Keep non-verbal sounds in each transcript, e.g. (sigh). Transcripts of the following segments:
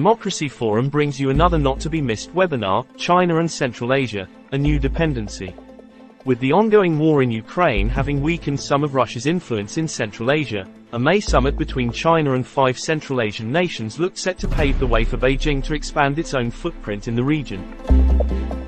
Democracy Forum brings you another not to be missed webinar, China and Central Asia, a new dependency. With the ongoing war in Ukraine having weakened some of Russia's influence in Central Asia, a May summit between China and five Central Asian nations looked set to pave the way for Beijing to expand its own footprint in the region.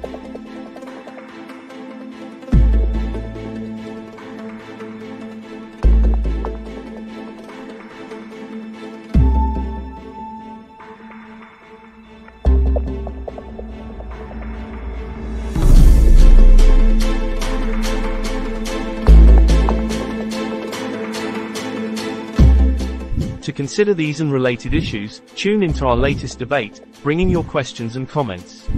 Consider these and related issues, tune into our latest debate, bringing your questions and comments.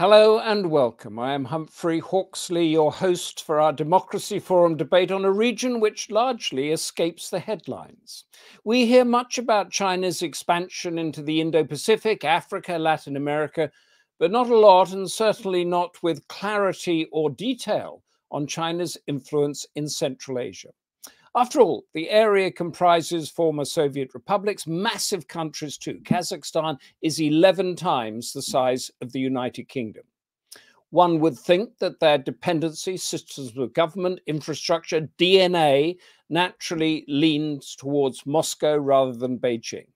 Hello and welcome. I am Humphrey Hawksley, your host for our Democracy Forum debate on a region which largely escapes the headlines. We hear much about China's expansion into the Indo Pacific, Africa, Latin America, but not a lot, and certainly not with clarity or detail on China's influence in Central Asia. After all, the area comprises former Soviet republics, massive countries too. Kazakhstan is 11 times the size of the United Kingdom. One would think that their dependency, systems of government, infrastructure, DNA naturally leans towards Moscow rather than Beijing.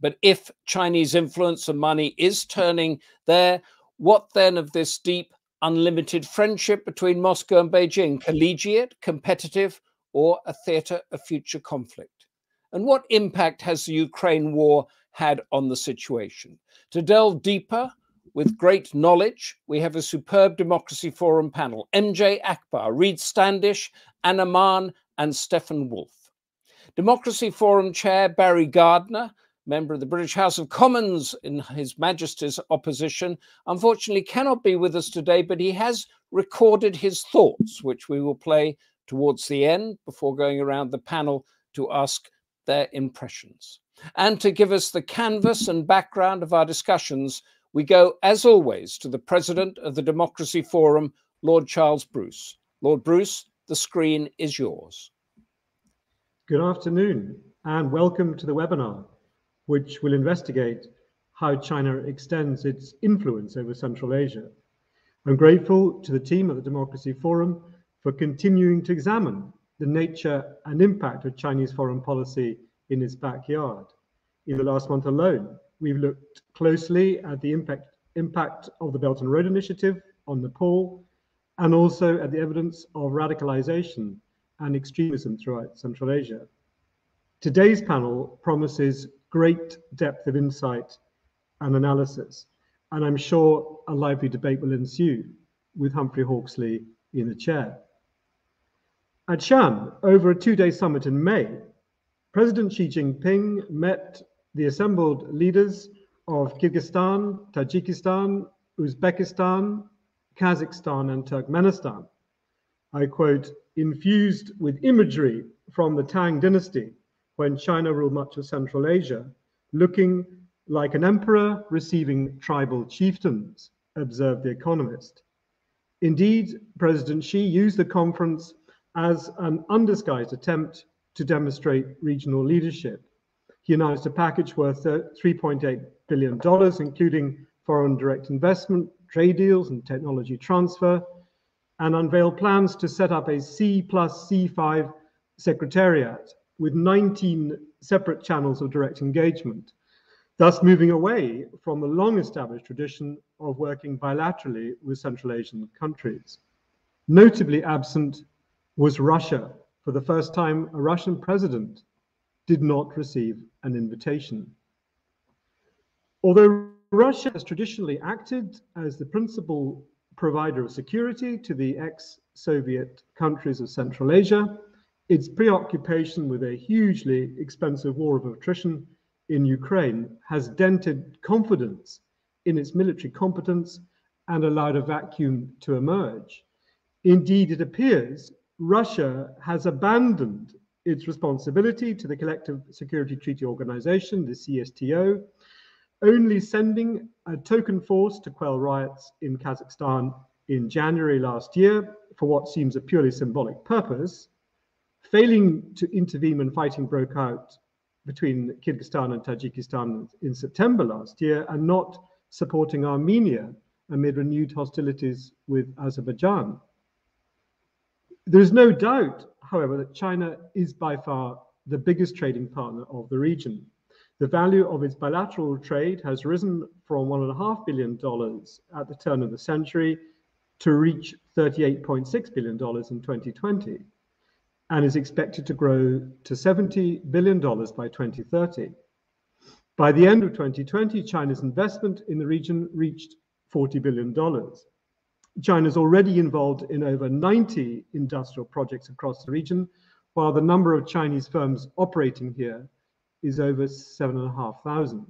But if Chinese influence and money is turning there, what then of this deep, unlimited friendship between Moscow and Beijing? Collegiate, competitive, or a theatre of future conflict? And what impact has the Ukraine war had on the situation? To delve deeper, with great knowledge, we have a superb Democracy Forum panel MJ Akbar, Reid Standish, Anna Mahon, and Stefan Wolff. Democracy Forum Chair Barry Gardiner, member of the British House of Commons in His Majesty's opposition, unfortunately cannot be with us today, but he has recorded his thoughts, which we will play towards the end before going around the panel to ask their impressions. And to give us the canvas and background of our discussions, we go, as always, to the president of the Democracy Forum, Lord Charles Bruce. Lord Bruce, the screen is yours. Good afternoon, and welcome to the webinar, which will investigate how China extends its influence over Central Asia. I'm grateful to the team at the Democracy Forum for continuing to examine the nature and impact of Chinese foreign policy in its backyard. In the last month alone, we've looked closely at the impact, impact of the Belt and Road Initiative on Nepal, and also at the evidence of radicalization and extremism throughout Central Asia. Today's panel promises great depth of insight and analysis, and I'm sure a lively debate will ensue with Humphrey Hawksley in the chair. At Xi'an, over a two-day summit in May, President Xi Jinping met the assembled leaders of Kyrgyzstan, Tajikistan, Uzbekistan, Kazakhstan, and Turkmenistan. I quote, infused with imagery from the Tang dynasty when China ruled much of Central Asia, looking like an emperor receiving tribal chieftains, observed The Economist. Indeed, President Xi used the conference as an undisguised attempt to demonstrate regional leadership. He announced a package worth uh, $3.8 billion, including foreign direct investment, trade deals, and technology transfer, and unveiled plans to set up a C plus C5 secretariat with 19 separate channels of direct engagement, thus moving away from the long established tradition of working bilaterally with Central Asian countries. Notably absent was Russia. For the first time, a Russian president did not receive an invitation. Although Russia has traditionally acted as the principal provider of security to the ex Soviet countries of Central Asia, its preoccupation with a hugely expensive war of attrition in Ukraine has dented confidence in its military competence and allowed a vacuum to emerge. Indeed, it appears Russia has abandoned its responsibility to the Collective Security Treaty Organization, the CSTO, only sending a token force to quell riots in Kazakhstan in January last year for what seems a purely symbolic purpose, failing to intervene when fighting broke out between Kyrgyzstan and Tajikistan in September last year, and not supporting Armenia amid renewed hostilities with Azerbaijan. There is no doubt, however, that China is by far the biggest trading partner of the region. The value of its bilateral trade has risen from $1.5 billion at the turn of the century to reach $38.6 billion in 2020 and is expected to grow to $70 billion by 2030. By the end of 2020, China's investment in the region reached $40 billion. China is already involved in over 90 industrial projects across the region, while the number of Chinese firms operating here is over 7,500.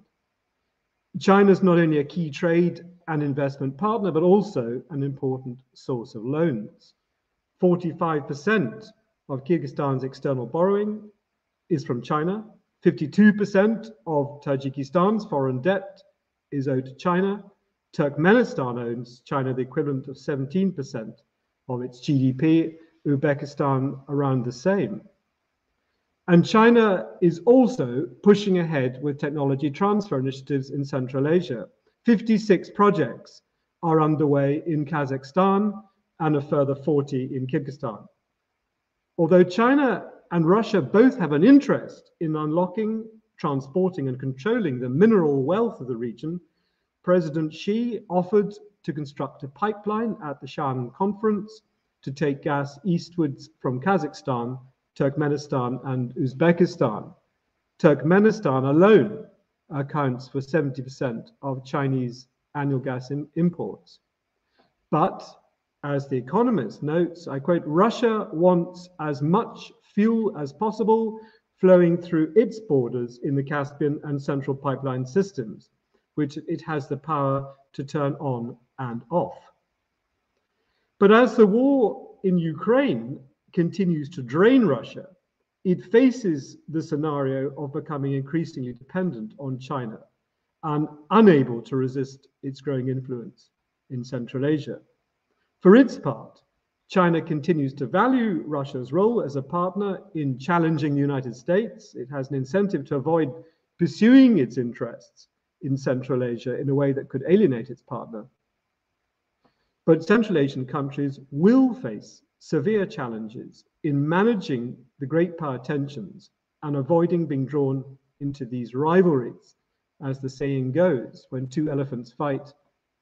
China is not only a key trade and investment partner, but also an important source of loans. 45% of Kyrgyzstan's external borrowing is from China. 52% of Tajikistan's foreign debt is owed to China. Turkmenistan owns China the equivalent of 17% of its GDP, Uzbekistan around the same. And China is also pushing ahead with technology transfer initiatives in Central Asia. 56 projects are underway in Kazakhstan and a further 40 in Kyrgyzstan. Although China and Russia both have an interest in unlocking, transporting, and controlling the mineral wealth of the region, President Xi offered to construct a pipeline at the Xi'an conference to take gas eastwards from Kazakhstan, Turkmenistan, and Uzbekistan. Turkmenistan alone accounts for 70% of Chinese annual gas imports. But as The Economist notes, I quote, Russia wants as much fuel as possible flowing through its borders in the Caspian and Central Pipeline systems, which it has the power to turn on and off. But as the war in Ukraine continues to drain Russia, it faces the scenario of becoming increasingly dependent on China and unable to resist its growing influence in Central Asia. For its part, China continues to value Russia's role as a partner in challenging the United States. It has an incentive to avoid pursuing its interests in Central Asia in a way that could alienate its partner. But Central Asian countries will face severe challenges in managing the great power tensions and avoiding being drawn into these rivalries. As the saying goes, when two elephants fight,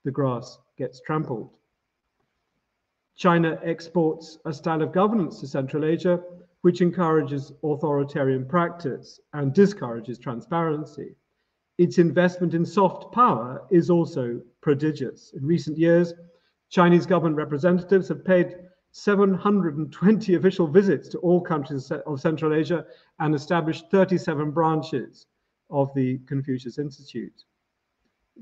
the grass gets trampled. China exports a style of governance to Central Asia which encourages authoritarian practice and discourages transparency. Its investment in soft power is also prodigious. In recent years, Chinese government representatives have paid 720 official visits to all countries of Central Asia and established 37 branches of the Confucius Institute.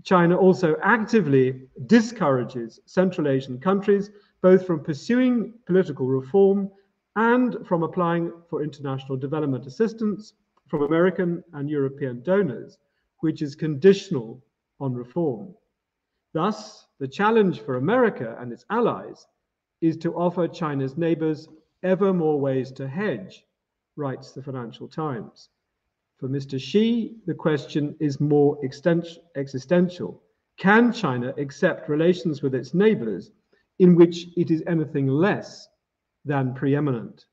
China also actively discourages Central Asian countries both from pursuing political reform and from applying for international development assistance from American and European donors, which is conditional on reform. Thus, the challenge for America and its allies is to offer China's neighbors ever more ways to hedge, writes the Financial Times. For Mr. Xi, the question is more existential. Can China accept relations with its neighbors in which it is anything less than preeminent.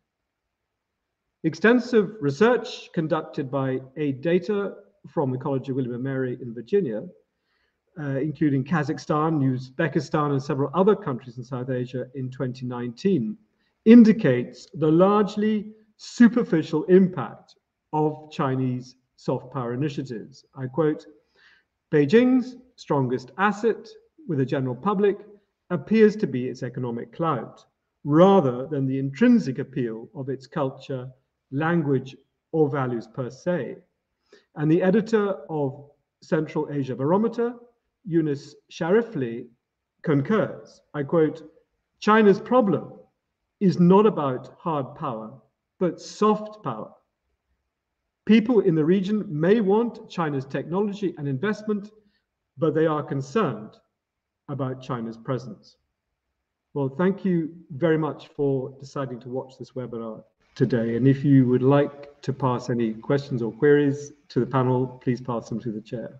Extensive research conducted by AidData from the College of William and Mary in Virginia, uh, including Kazakhstan, Uzbekistan, and several other countries in South Asia in 2019, indicates the largely superficial impact of Chinese soft power initiatives. I quote Beijing's strongest asset with the general public appears to be its economic clout, rather than the intrinsic appeal of its culture, language, or values per se. And the editor of Central Asia Barometer, Yunis Sharifli, concurs. I quote China's problem is not about hard power, but soft power. People in the region may want China's technology and investment, but they are concerned about China's presence. Well, thank you very much for deciding to watch this webinar today. And if you would like to pass any questions or queries to the panel, please pass them to the chair.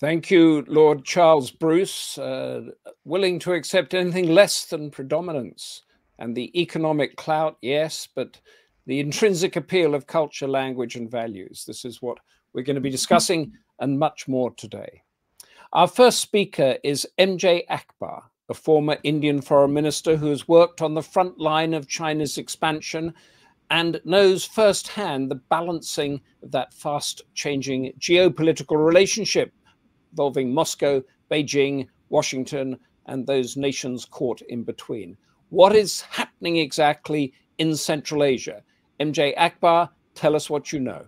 Thank you, Lord Charles Bruce. Uh, willing to accept anything less than predominance and the economic clout, yes, but the intrinsic appeal of culture, language, and values. This is what we're going to be discussing and much more today. Our first speaker is MJ Akbar, a former Indian foreign minister who has worked on the front line of China's expansion and knows firsthand the balancing of that fast changing geopolitical relationship involving Moscow, Beijing, Washington, and those nations caught in between. What is happening exactly in Central Asia? MJ Akbar, tell us what you know.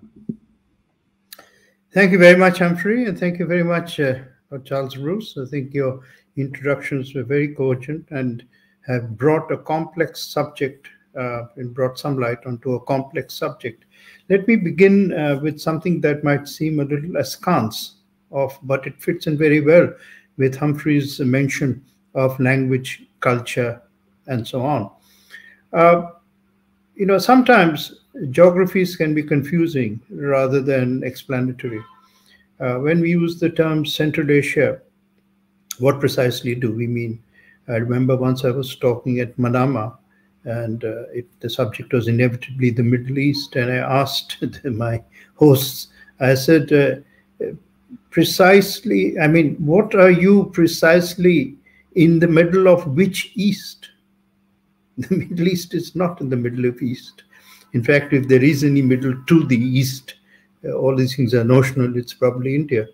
Thank you very much, Humphrey, and thank you very much, uh, Charles Bruce. I think your introductions were very cogent and have brought a complex subject uh, and brought some light onto a complex subject. Let me begin uh, with something that might seem a little askance of, but it fits in very well with Humphrey's mention of language, culture, and so on. Uh, you know, sometimes geographies can be confusing rather than explanatory. Uh, when we use the term Central Asia, what precisely do we mean? I remember once I was talking at Manama, and uh, it, the subject was inevitably the Middle East, and I asked (laughs) my hosts, I said, uh, precisely, I mean, what are you precisely in the middle of which East? (laughs) The Middle East is not in the middle of East. In fact, if there is any middle to the East, uh, all these things are notional, it's probably India.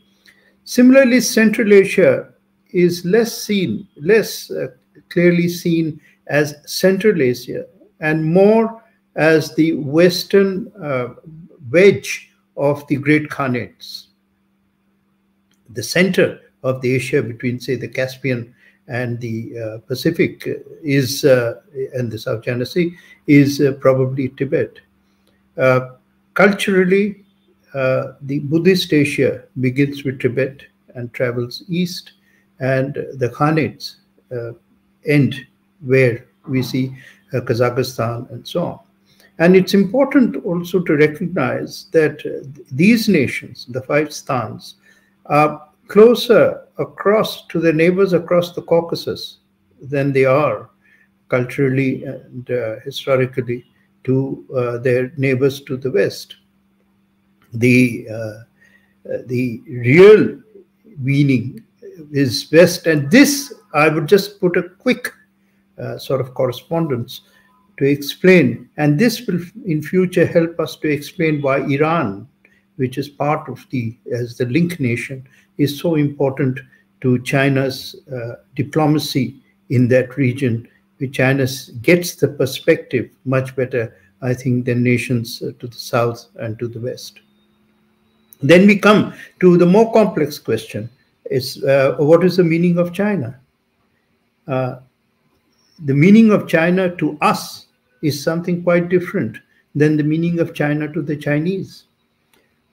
Similarly, Central Asia is less seen, less uh, clearly seen as Central Asia and more as the Western uh, wedge of the great Khanates. The center of the Asia between, say, the Caspian and the uh, Pacific is, uh, and the South China Sea, is uh, probably Tibet. Uh, culturally, the Buddhist Asia begins with Tibet and travels east and the Khanates uh, end where we see uh, Kazakhstan and so on. And it's important also to recognize that uh, these nations, the five stans, are closer across to their neighbors across the Caucasus than they are culturally and uh, historically to uh, their neighbors to the west. The, uh, the real meaning is best. And this, I would just put a quick uh, sort of correspondence to explain. And this will in future help us to explain why Iran, which is part of the, as the link nation, is so important to China's uh, diplomacy in that region. Which China gets the perspective much better, I think, than nations uh, to the south and to the west. Then we come to the more complex question is uh, what is the meaning of China? Uh, the meaning of China to us is something quite different than the meaning of China to the Chinese.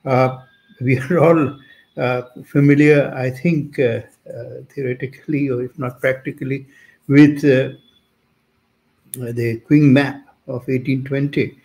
Uh, we are all uh, familiar, I think, uh, uh, theoretically or if not practically, with the Qing map of 1820,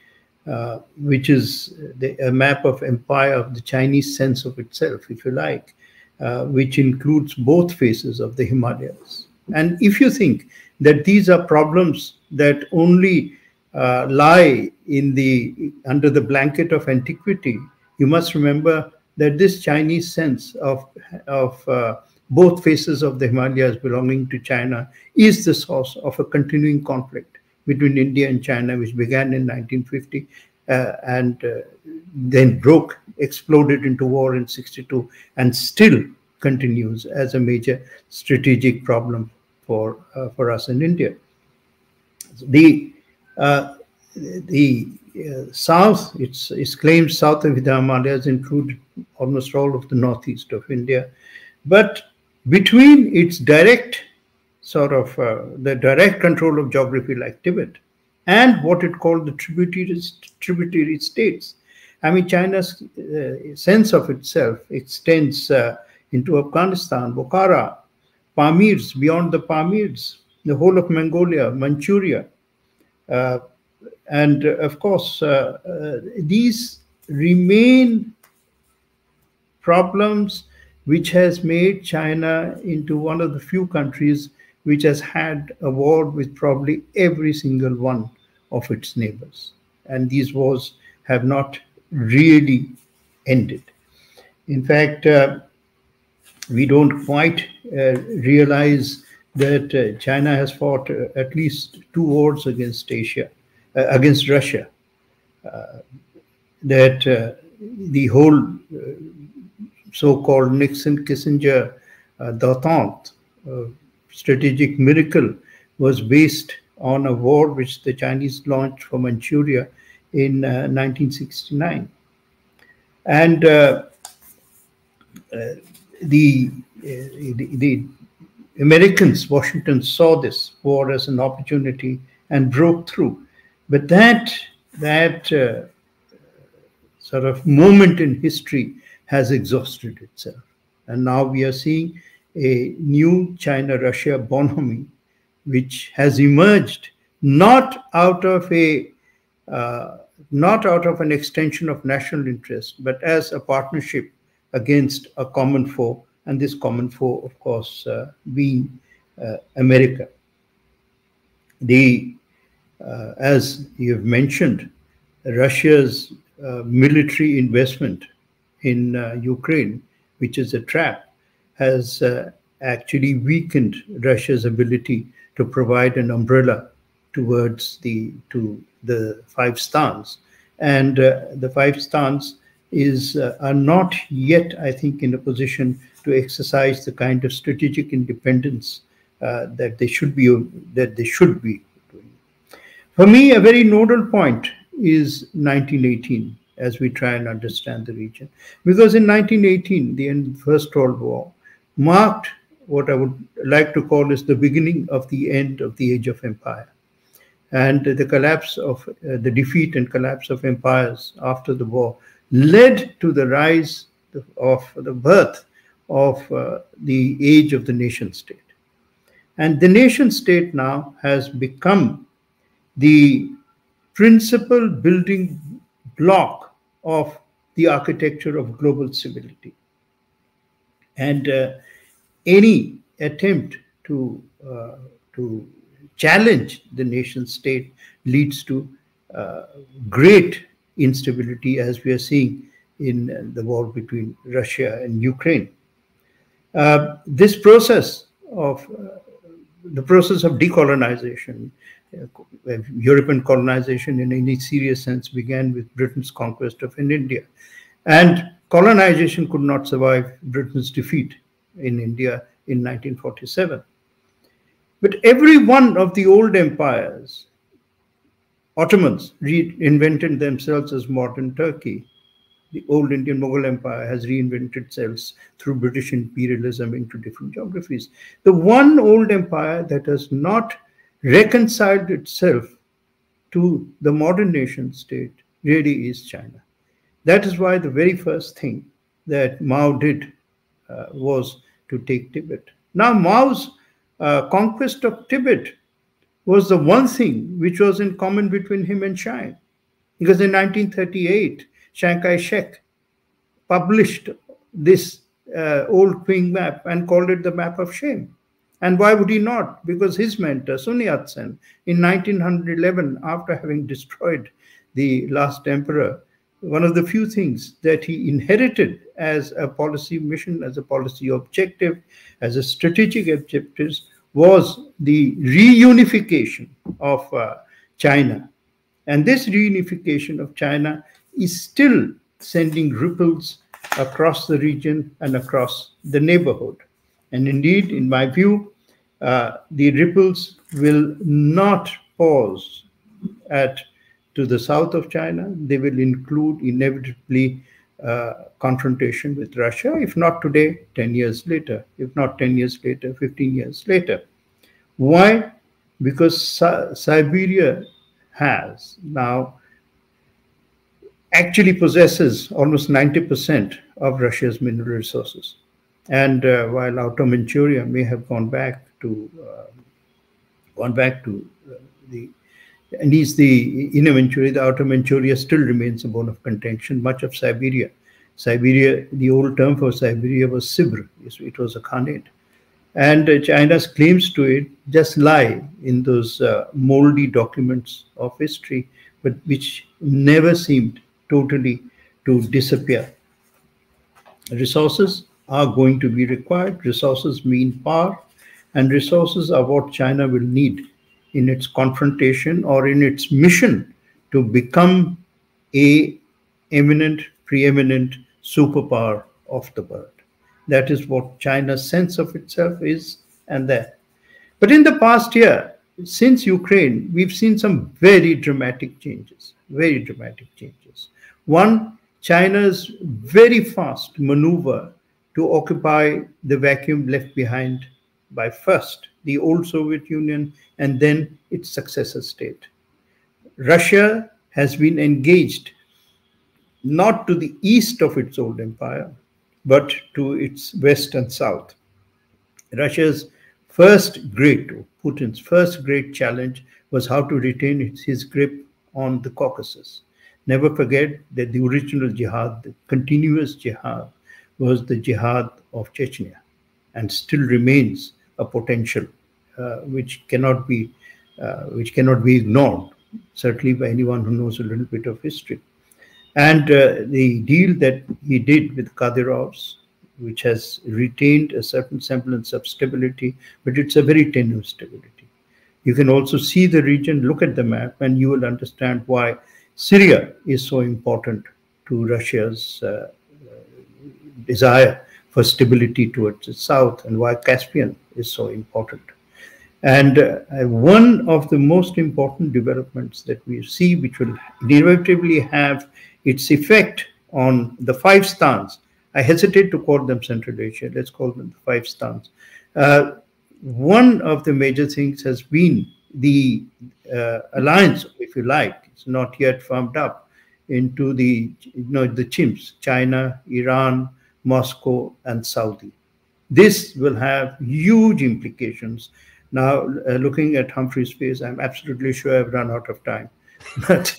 which is the, a map of empire of the Chinese sense of itself, if you like uh, which includes both faces of the Himalayas. And if you think that these are problems that only uh, lie in the under the blanket of antiquity, you must remember that this Chinese sense of of uh, both faces of the Himalayas belonging to China is the source of a continuing conflict between India and China, which began in 1950 uh, and uh, then broke, exploded into war in 62, and still continues as a major strategic problem for uh, for us in India. The uh, the uh, south, its, its claims south of the Himalayas include almost all of the northeast of India. But between its direct sort of uh, the direct control of geography like Tibet and what it called the tributary, tributary states. I mean, China's uh, sense of itself extends uh, into Afghanistan, Bukhara, Pamirs, beyond the Pamirs, the whole of Mongolia, Manchuria. Uh, and uh, of course, uh, uh, these remain problems which has made China into one of the few countries which has had a war with probably every single one of its neighbors. And these wars have not really ended. In fact, uh, we don't quite uh, realize that uh, China has fought uh, at least two wars against Asia, uh, against Russia. Uh, that the whole so-called Nixon-Kissinger detente, strategic miracle, was based on a war which the Chinese launched for Manchuria in uh, 1969. And uh, uh, the, the, the Americans, Washington saw this war as an opportunity and broke through. But that that uh, sort of moment in history has exhausted itself, and now we are seeing a new China-Russia bonhomie, which has emerged not out of a uh, not out of an extension of national interest, but as a partnership against a common foe, and this common foe, of course, uh, being uh, America. The, uh, as you've mentioned, Russia's uh, military investment in uh, Ukraine, which is a trap, has uh, actually weakened Russia's ability to provide an umbrella towards the to the five stans, and the five stans is uh, are not yet, I think, in a position to exercise the kind of strategic independence uh, that they should be that they should be doing. For me, a very nodal point is 1918 as we try and understand the region, because in 1918, the end of the First World War marked what I would like to call is the beginning of the end of the age of empire and the collapse of uh, the defeat and collapse of empires after the war led to the rise of the birth of uh, the age of the nation state. And the nation state now has become the principal building block of the architecture of global civility. And uh, any attempt to, uh, to challenge the nation state leads to uh, great instability as we are seeing in the war between Russia and Ukraine. Uh, this process of uh, the process of decolonization, uh, European colonization in any serious sense began with Britain's conquest of India. And colonization could not survive Britain's defeat in India in 1947. But every one of the old empires Ottomans reinvented themselves as modern Turkey. The old Indian Mughal Empire has reinvented itself through British imperialism into different geographies. The one old empire that has not reconciled itself to the modern nation state really is China. That is why the very first thing that Mao did uh, was to take Tibet. Now, Mao's uh, conquest of Tibet was the one thing which was in common between him and Chiang. Because in 1938, Chiang Kai shek published this uh, old Qing map and called it the map of shame. And why would he not? Because his mentor, Sun Yat sen, in 1911, after having destroyed the last emperor, one of the few things that he inherited as a policy mission, as a policy objective, as a strategic objective was the reunification of uh, China. And this reunification of China is still sending ripples across the region and across the neighborhood. And indeed, in my view, uh, the ripples will not pause at to the south of China. They will include inevitably uh, confrontation with Russia, if not today, 10 years later, if not 10 years later, 15 years later. Why? Because Siberia has now actually possesses almost 90% of Russia's mineral resources. And uh, while Outer Manchuria may have gone back to uh, gone back to uh, the and is the inner Manchuria, the outer Manchuria still remains a bone of contention. Much of Siberia, Siberia, the old term for Siberia was Sibir. It was a Khanate. And uh, China's claims to it just lie in those uh, moldy documents of history, but which never seemed totally to disappear. Resources are going to be required. Resources mean power, and resources are what China will need in its confrontation or in its mission to become a eminent, preeminent superpower of the world. That is what China's sense of itself is and that. But in the past year, since Ukraine, we've seen some very dramatic changes, very dramatic changes. One, China's very fast maneuver to occupy the vacuum left behind by first the old Soviet Union and then its successor state. Russia has been engaged not to the east of its old empire, but to its west and south. Russia's first great, Putin's first great challenge was how to retain his grip on the Caucasus. Never forget that the original jihad, the continuous jihad, was the jihad of Chechnya and still remains a potential uh, which cannot be uh, which cannot be ignored certainly by anyone who knows a little bit of history. And uh, the deal that he did with Kadyrov's which has retained a certain semblance of stability but it's a very tenuous stability. You can also see the region look at the map and you will understand why Syria is so important to Russia's uh, desire for stability towards the south and why Caspian is so important. And uh, one of the most important developments that we see, which will inevitably have its effect on the five stans, I hesitate to call them Central Asia, let's call them the five stans. Uh, one of the major things has been the uh, alliance, if you like, it's not yet formed up into the, you know, the chimps, China, Iran, Moscow, and Saudi. This will have huge implications. Now, uh, looking at Humphrey's face, I'm absolutely sure I've run out of time. But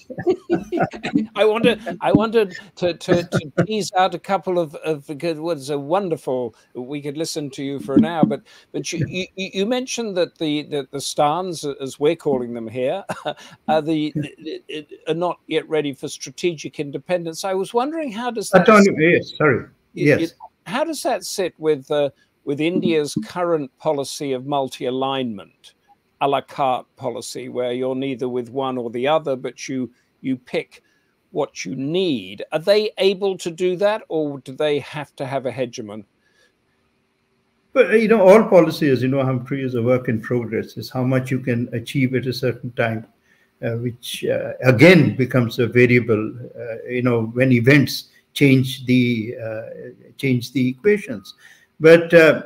(laughs) I wanted, I wanted to, to, to tease out a couple of, of good words. A wonderful. We could listen to you for an hour, but but you, you, you mentioned that the, the the stans, as we're calling them here, (laughs) are the, are not yet ready for strategic independence. I was wondering how does that? yes, sorry. Yes. It, how does that sit with uh, with India's current policy of multi-alignment, a la carte policy, where you're neither with one or the other, but you you pick what you need? Are they able to do that, or do they have to have a hegemon? But you know, all policy, as you know, Humphrey, is a work in progress. Is how much you can achieve at a certain time, uh, which uh, again becomes a variable. Uh, you know, when events change the uh, change the equations. But uh,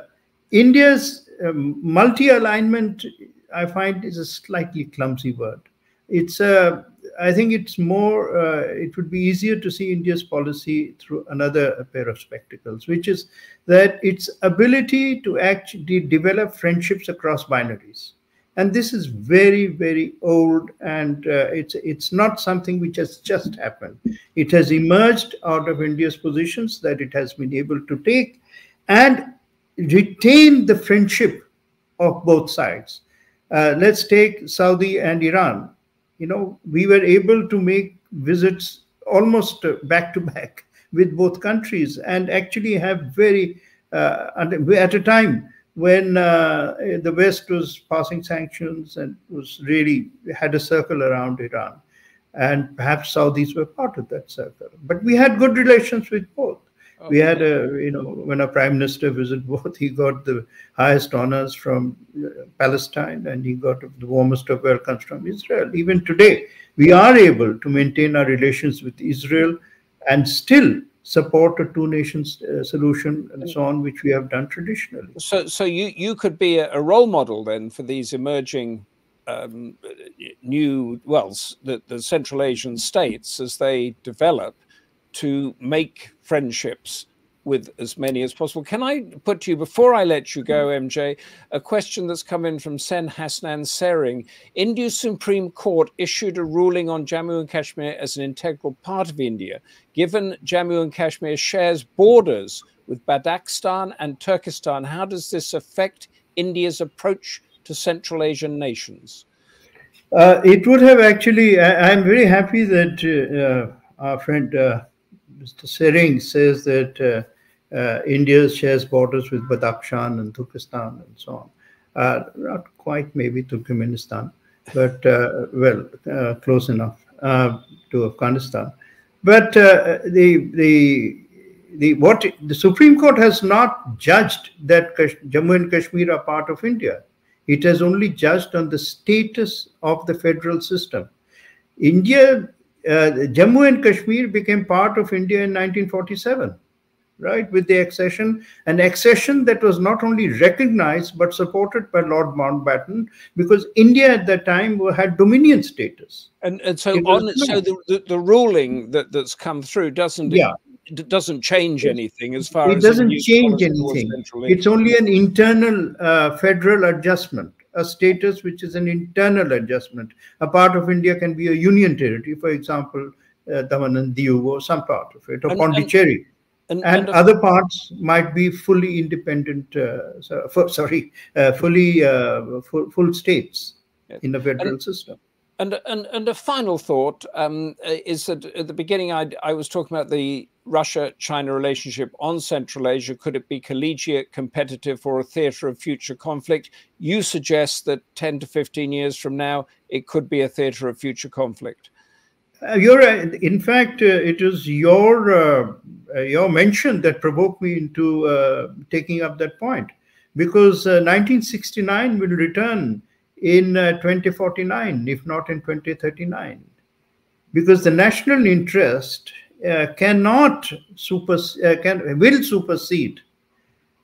India's um, multi-alignment, I find, is a slightly clumsy word. It's a I think it's more, uh, it would be easier to see India's policy through another pair of spectacles, which is that its ability to actually develop friendships across binaries and this is very very old and uh, it's it's not something which has just happened. It has emerged out of india's positions that it has been able to take and retain the friendship of both sides. Uh, let's take saudi and iran. You know we were able to make visits almost back to back (laughs) with both countries and actually have very uh, at a time when uh, the West was passing sanctions and was really had a circle around Iran. And perhaps Saudis were part of that circle. But we had good relations with both. We had a, you know, when our prime minister visited both, he got the highest honors from uh, Palestine and he got the warmest of welcomes from Israel. Even today, we are able to maintain our relations with Israel and still support a two nations uh, solution and so on, which we have done traditionally. So, so you you could be a, a role model then for these emerging um, new, well, the, the Central Asian states as they develop to make friendships with as many as possible. Can I put to you, before I let you go, MJ, a question that's come in from Sen Hasnan Sering. India's Supreme Court issued a ruling on Jammu and Kashmir as an integral part of India. Given Jammu and Kashmir shares borders with Badakhshan and Turkestan, how does this affect India's approach to Central Asian nations? Uh, it would have actually, I, am very happy that uh, our friend uh, Mr. Sering says that uh, uh, India shares borders with Badakhshan and Turkestan and so on. Uh, not quite maybe Turkmenistan, but well, close enough to Afghanistan. But the the the what the Supreme Court has not judged that Jammu and Kashmir are part of India. It has only judged on the status of the federal system. India uh, Jammu and Kashmir became part of India in 1947, right, with the accession, an accession that was not only recognized but supported by Lord Mountbatten because India at that time had dominion status. And, and so on, so the, the, the, ruling that, that's come through doesn't yeah. It doesn't change anything as far it as it doesn't change anything. It's only an internal uh, federal adjustment a status which is an internal adjustment. A part of India can be a union territory, for example, uh, Daman and Diu or some part of it, or and, Pondicherry. And, and, and, other parts might be fully independent, uh, so, for, sorry, uh, fully uh, full, full, states in the federal system. And, and, and a final thought um, is that at the beginning I, I was talking about the Russia China relationship on Central Asia? Could it be collegiate, competitive, or a theatre of future conflict? You suggest that 10 to 15 years from now, it could be a theatre of future conflict. Uh, you're in fact, uh, it was your uh, uh your mention that provoked me into uh, taking up that point, because 1969 uh, will return in 2049, if not in 2039, because the national interest uh, cannot super uh, can will supersede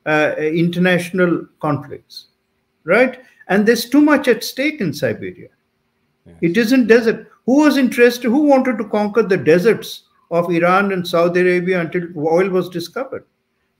uh, international conflicts, right? And there's too much at stake in Siberia. Yes. It isn't desert. Who was interested? Who wanted to conquer the deserts of Iran and Saudi Arabia until oil was discovered?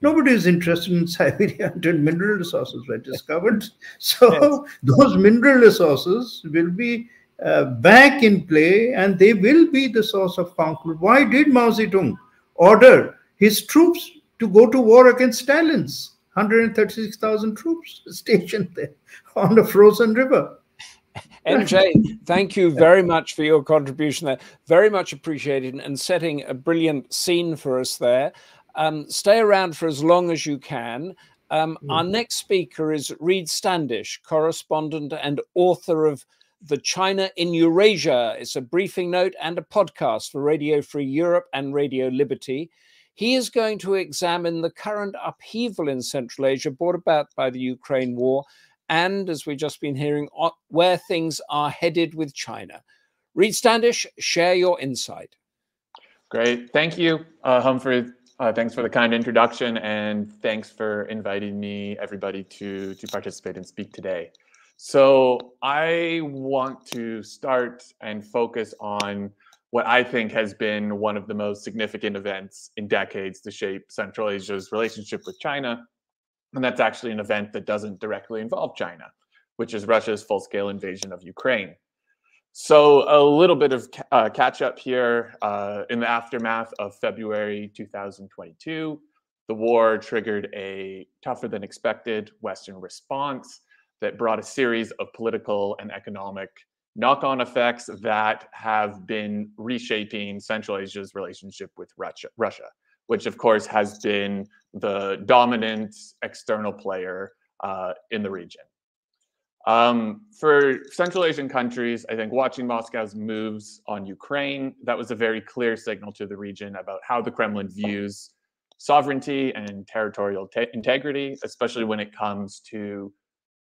Nobody is interested in (laughs) Siberia until mineral resources were discovered. (laughs) So yes. those mineral resources will be uh, back in play and they will be the source of conflict. Why did Mao Zedong order his troops to go to war against Stalin's 136,000 troops (laughs) stationed there on the frozen river? MJ, thank you very much for your contribution there. Very much appreciated and setting a brilliant scene for us there. Um, stay around for as long as you can. Um, mm. Our next speaker is Reid Standish, correspondent and author of the China in Eurasia. It's a briefing note and a podcast for Radio Free Europe and Radio Liberty. He is going to examine the current upheaval in Central Asia brought about by the Ukraine war and, as we've just been hearing, where things are headed with China. Reid Standish, share your insight. Great. Thank you, uh, Humphrey. Uh, thanks for the kind introduction and thanks for inviting me, everybody, to, to participate and speak today. So I want to start and focus on what I think has been one of the most significant events in decades to shape Central Asia's relationship with China. And that's actually an event that doesn't directly involve China, which is Russia's full scale invasion of Ukraine. So, a little bit of uh, catch up here. Uh, in the aftermath of February 2022, the war triggered a tougher than expected Western response that brought a series of political and economic knock on effects that have been reshaping Central Asia's relationship with Russia, Russia, which, of course, has been the dominant external player uh, in the region. Um, for Central Asian countries, I think watching Moscow's moves on Ukraine, that was a very clear signal to the region about how the Kremlin views sovereignty and territorial integrity, especially when it comes to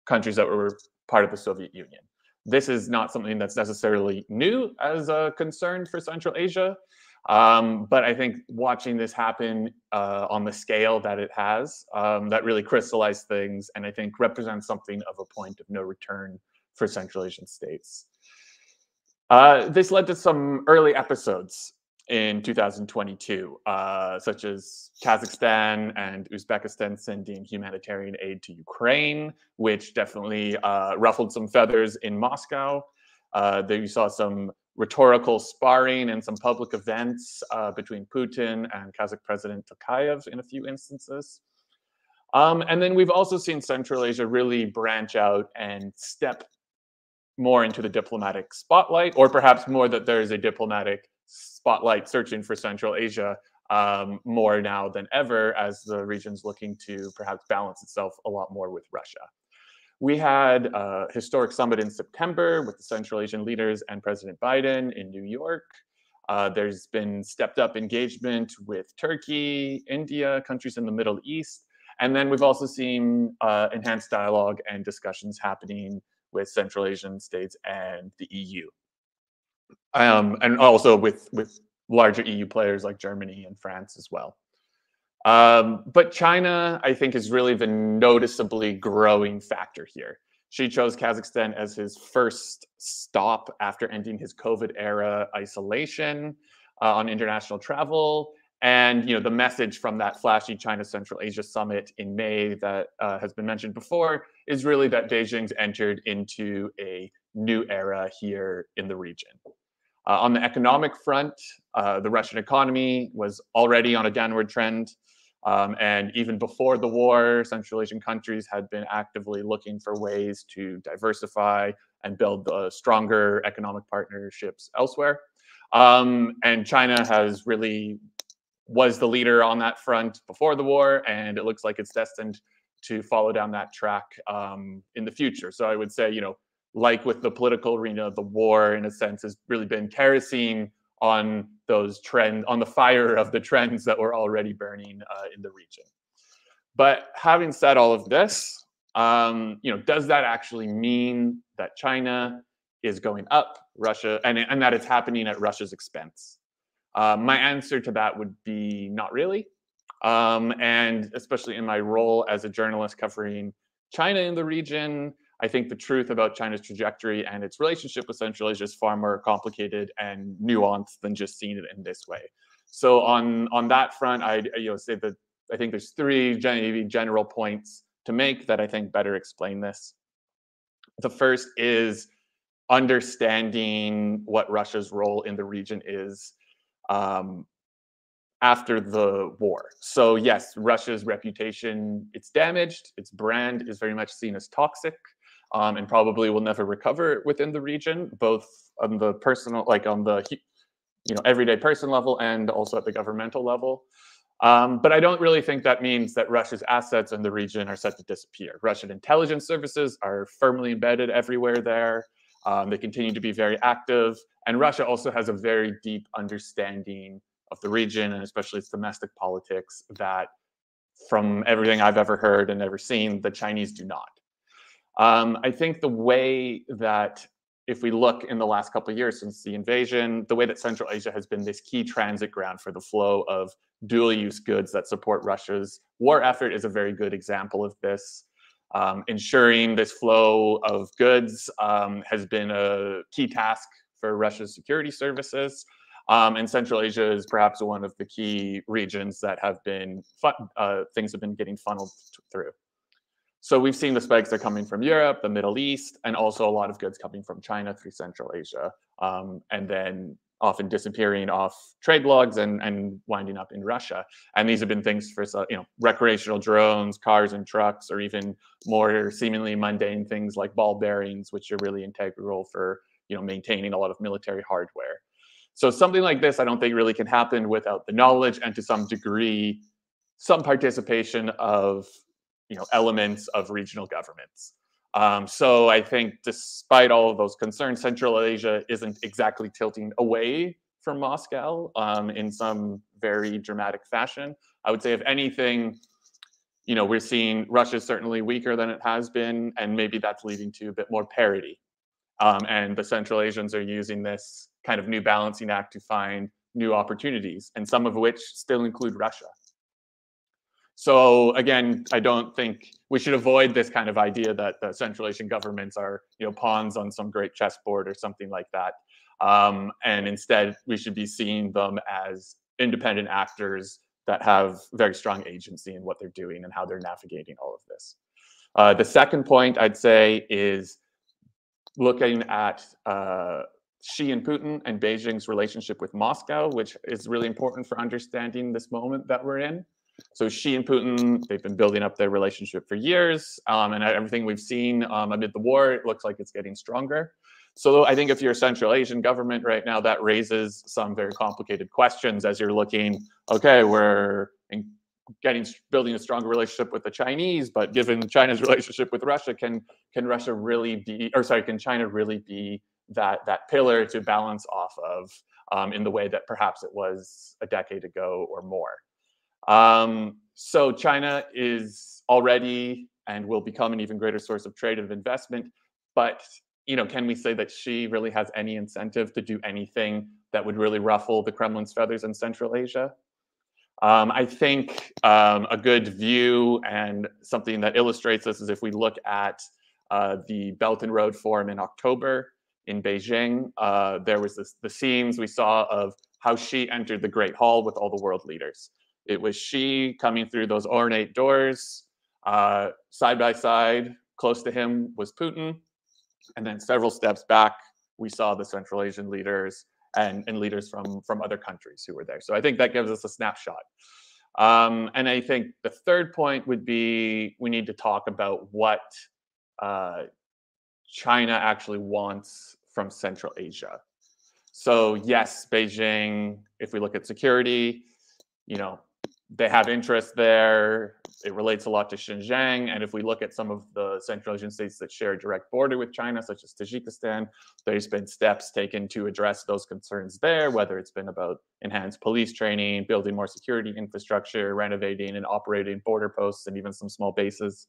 countries that were part of the Soviet Union. This is not something that's necessarily new as a concern for Central Asia, um, but I think watching this happen uh, on the scale that it has, um, that really crystallized things, and I think represents something of a point of no return for Central Asian states. Uh, this led to some early episodes in 2022, uh, such as Kazakhstan and Uzbekistan sending humanitarian aid to Ukraine, which definitely uh, ruffled some feathers in Moscow. Uh, there you saw some rhetorical sparring and some public events uh, between Putin and Kazakh President Tokayev in a few instances. Um, and then we've also seen Central Asia really branch out and step more into the diplomatic spotlight, or perhaps more that there is a diplomatic spotlight searching for Central Asia um, more now than ever as the region's looking to perhaps balance itself a lot more with Russia. We had a historic summit in September with the Central Asian leaders and President Biden in New York. Uh, there's been stepped up engagement with Turkey, India, countries in the Middle East. And then we've also seen uh, enhanced dialogue and discussions happening with Central Asian states and the EU um, and also with with larger EU players like Germany and France as well. Um, but China, I think, is really the noticeably growing factor here. Xi chose Kazakhstan as his first stop after ending his COVID era isolation uh, on international travel. And you know the message from that flashy China Central Asia summit in May that uh, has been mentioned before is really that Beijing's entered into a new era here in the region. Uh, on the economic front, uh, the Russian economy was already on a downward trend. Um, and even before the war, Central Asian countries had been actively looking for ways to diversify and build uh, stronger economic partnerships elsewhere. Um, and China has really was the leader on that front before the war, and it looks like it's destined to follow down that track um, in the future. So I would say, you know, like with the political arena, the war, in a sense, has really been kerosene on those trends, on the fire of the trends that were already burning uh, in the region. But having said all of this, um, you know, does that actually mean that China is going up, Russia, and, and that it's happening at Russia's expense? Uh, my answer to that would be not really. Um, and especially in my role as a journalist covering China in the region, I think the truth about China's trajectory and its relationship with Central Asia is far more complicated and nuanced than just seeing it in this way. So on on that front, I you know say that I think there's three general points to make that I think better explain this. The first is understanding what Russia's role in the region is um, after the war. So yes, Russia's reputation it's damaged. Its brand is very much seen as toxic um, and probably will never recover within the region, both on the personal, like on the you know everyday person level, and also at the governmental level. Um, but I don't really think that means that Russia's assets in the region are set to disappear. Russian intelligence services are firmly embedded everywhere there. Um, they continue to be very active, and Russia also has a very deep understanding of the region and especially its domestic politics that, from everything I've ever heard and ever seen, the Chinese do not. Um, I think the way that if we look in the last couple of years since the invasion, the way that Central Asia has been this key transit ground for the flow of dual use goods that support Russia's war effort is a very good example of this. Um, ensuring this flow of goods um, has been a key task for Russia's security services. Um, and Central Asia is perhaps one of the key regions that have been, uh, things have been getting funneled through. So we've seen the spikes are coming from Europe, the Middle East, and also a lot of goods coming from China through Central Asia, um, and then often disappearing off trade logs and, and winding up in Russia. And these have been things for you know recreational drones, cars and trucks, or even more seemingly mundane things like ball bearings, which are really integral for you know maintaining a lot of military hardware. So something like this, I don't think really can happen without the knowledge and to some degree, some participation of you know elements of regional governments. Um, so I think, despite all of those concerns, Central Asia isn't exactly tilting away from Moscow um, in some very dramatic fashion. I would say, if anything, you know, we're seeing Russia is certainly weaker than it has been, and maybe that's leading to a bit more parity. Um, and the Central Asians are using this kind of new balancing act to find new opportunities, and some of which still include Russia. So again, I don't think we should avoid this kind of idea that the Central Asian governments are, you know, pawns on some great chessboard or something like that. Um, and instead, we should be seeing them as independent actors that have very strong agency in what they're doing and how they're navigating all of this. Uh, the second point I'd say is looking at uh, Xi and Putin and Beijing's relationship with Moscow, which is really important for understanding this moment that we're in. So Xi and Putin, they've been building up their relationship for years, um, and everything we've seen um, amid the war, it looks like it's getting stronger. So I think if you're a Central Asian government right now, that raises some very complicated questions as you're looking. Okay, we're getting building a stronger relationship with the Chinese, but given China's (laughs) relationship with Russia, can can Russia really be, or sorry, can China really be that that pillar to balance off of um, in the way that perhaps it was a decade ago or more? Um, so China is already and will become an even greater source of trade and investment. But you know, can we say that Xi really has any incentive to do anything that would really ruffle the Kremlin's feathers in Central Asia? Um, I think um, a good view and something that illustrates this is if we look at uh, the Belt and Road Forum in October in Beijing. Uh, there was this, the scenes we saw of how Xi entered the Great Hall with all the world leaders. It was Xi coming through those ornate doors. Uh, side by side, close to him was Putin. And then several steps back, we saw the Central Asian leaders and, and leaders from, from other countries who were there. So I think that gives us a snapshot. Um, and I think the third point would be we need to talk about what uh, China actually wants from Central Asia. So yes, Beijing, if we look at security, you know, they have interest there. It relates a lot to Xinjiang. And if we look at some of the Central Asian states that share a direct border with China, such as Tajikistan, there's been steps taken to address those concerns there, whether it's been about enhanced police training, building more security infrastructure, renovating and operating border posts, and even some small bases.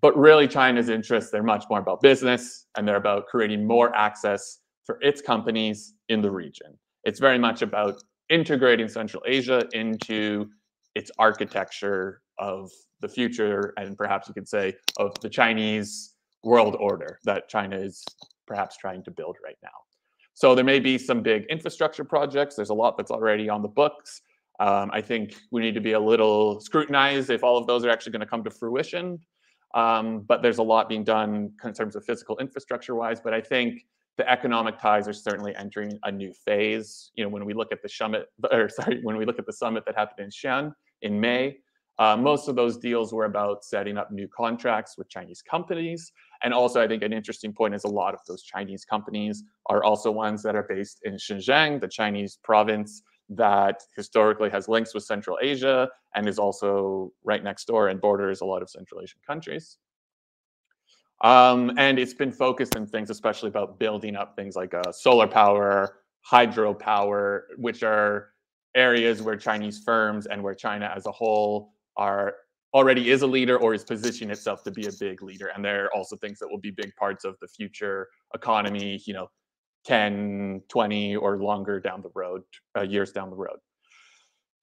But really, China's interests, they're much more about business and they're about creating more access for its companies in the region. It's very much about integrating Central Asia into its architecture of the future, and perhaps you could say of the Chinese world order that China is perhaps trying to build right now. So there may be some big infrastructure projects. There's a lot that's already on the books. Um, I think we need to be a little scrutinized if all of those are actually going to come to fruition. Um, but there's a lot being done in terms of physical infrastructure wise. But I think the economic ties are certainly entering a new phase. You know, when we look at the summit, (laughs) or sorry, when we look at the summit that happened in Xi'an in May, uh, most of those deals were about setting up new contracts with Chinese companies. And also, I think an interesting point is a lot of those Chinese companies are also ones that are based in Xinjiang, the Chinese province that historically has links with Central Asia and is also right next door and borders a lot of Central Asian countries. Um, and it's been focused in things, especially about building up things like uh, solar power, hydropower, which are areas where Chinese firms and where China as a whole are already is a leader or is positioning itself to be a big leader. And there are also things that will be big parts of the future economy, you know, 10, 20 or longer down the road, uh, years down the road.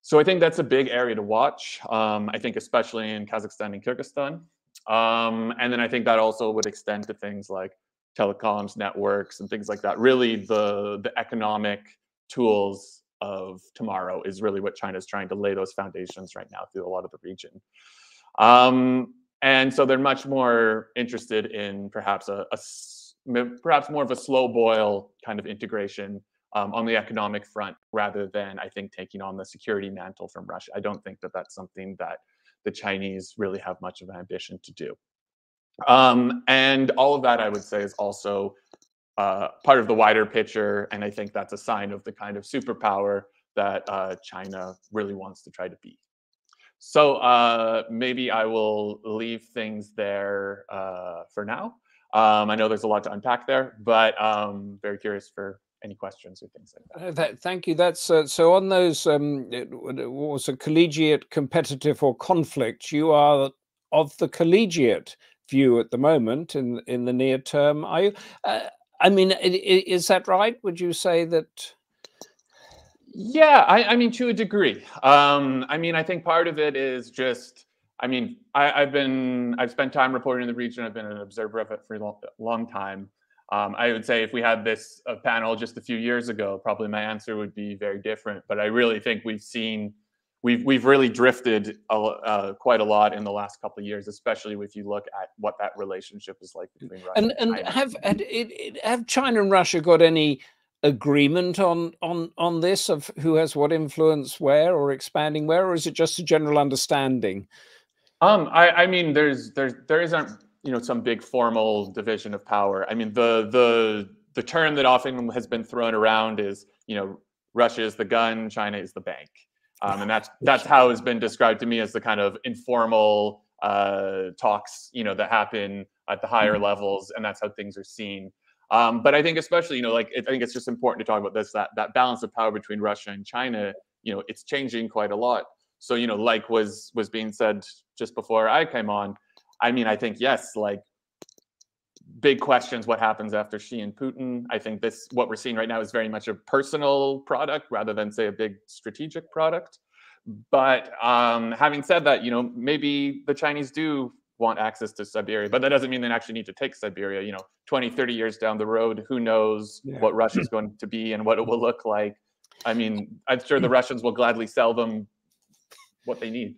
So I think that's a big area to watch. Um, I think especially in Kazakhstan and Kyrgyzstan. Um, and then I think that also would extend to things like telecoms, networks, and things like that. Really, the the economic tools of tomorrow is really what China is trying to lay those foundations right now through a lot of the region. Um, and so they're much more interested in perhaps a, a perhaps more of a slow boil kind of integration um, on the economic front rather than I think taking on the security mantle from Russia. I don't think that that's something that the Chinese really have much of an ambition to do. Um, and all of that, I would say, is also uh, part of the wider picture. And I think that's a sign of the kind of superpower that uh, China really wants to try to be. So uh, maybe I will leave things there uh, for now. Um, I know there's a lot to unpack there, but um, very curious for any questions or things like that. Uh, that thank you. That's uh, so on those um, it, what was a collegiate, competitive, or conflict. You are of the collegiate view at the moment in in the near term. Are you? Uh, I mean, is that right? Would you say that? Yeah, I, I mean, to a degree. Um, I mean, I think part of it is just. I mean, I, have been I've spent time reporting in the region. I've been an observer of it for a long, time. Um, I would say if we had this uh, panel just a few years ago, probably my answer would be very different. But I really think we've seen we've we've really drifted uh, quite a lot in the last couple of years, especially if you look at what that relationship is like between Russia and, and, and have and it, have China and Russia got any agreement on on on this of who has what influence where or expanding where, or is it just a general understanding? Um, I, I mean, there's there's there isn't you know some big formal division of power. I mean, the the the term that often has been thrown around is you know Russia is the gun, China is the bank. Um, and that's (laughs) that's how it's been described to me as the kind of informal uh, talks, you know, that happen at the higher mm-hmm. levels, and that's how things are seen. Um, but I think, especially, you know, like it, I think it's just important to talk about this that that balance of power between Russia and China. You know, it's changing quite a lot. So, you know, like was was being said just before I came on. I mean, I think yes, like big questions what happens after Xi and Putin. I think this what we're seeing right now is very much a personal product rather than say a big strategic product. But um, having said that, you know, maybe the Chinese do want access to Siberia, but that doesn't mean they actually need to take Siberia. You know, 20, 30 years down the road, who knows yeah. what Russia's going to be and what it will look like. I mean, I'm sure the (clears throat) Russians will gladly sell them what they need.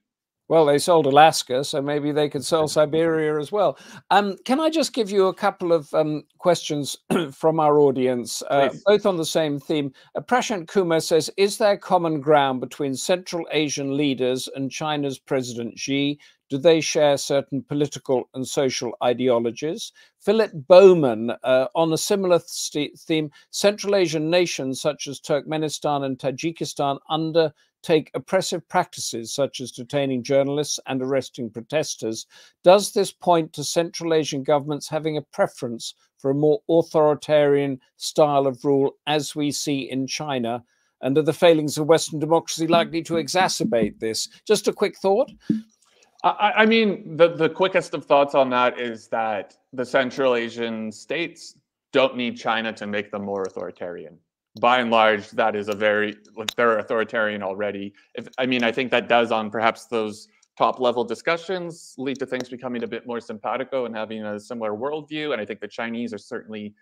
Well, they sold Alaska, so maybe they could sell Siberia as well. Um, can I just give you a couple of um, questions (clears throat) from our audience, uh, both on the same theme? Uh, Prashant Kumar says, is there common ground between Central Asian leaders and China's President Xi? Do they share certain political and social ideologies? Philip Bowman, uh, on a similar theme, Central Asian nations such as Turkmenistan and Tajikistan under take oppressive practices such as detaining journalists and arresting protesters, does this point to Central Asian governments having a preference for a more authoritarian style of rule as we see in China? And are the failings of Western democracy likely to exacerbate this? Just a quick thought. I, I mean, the, the quickest of thoughts on that is that the Central Asian states don't need China to make them more authoritarian by and large, that is a very they're authoritarian already. If I mean, I think that does on perhaps those top level discussions lead to things becoming a bit more simpatico and having a similar worldview. And I think the Chinese are certainly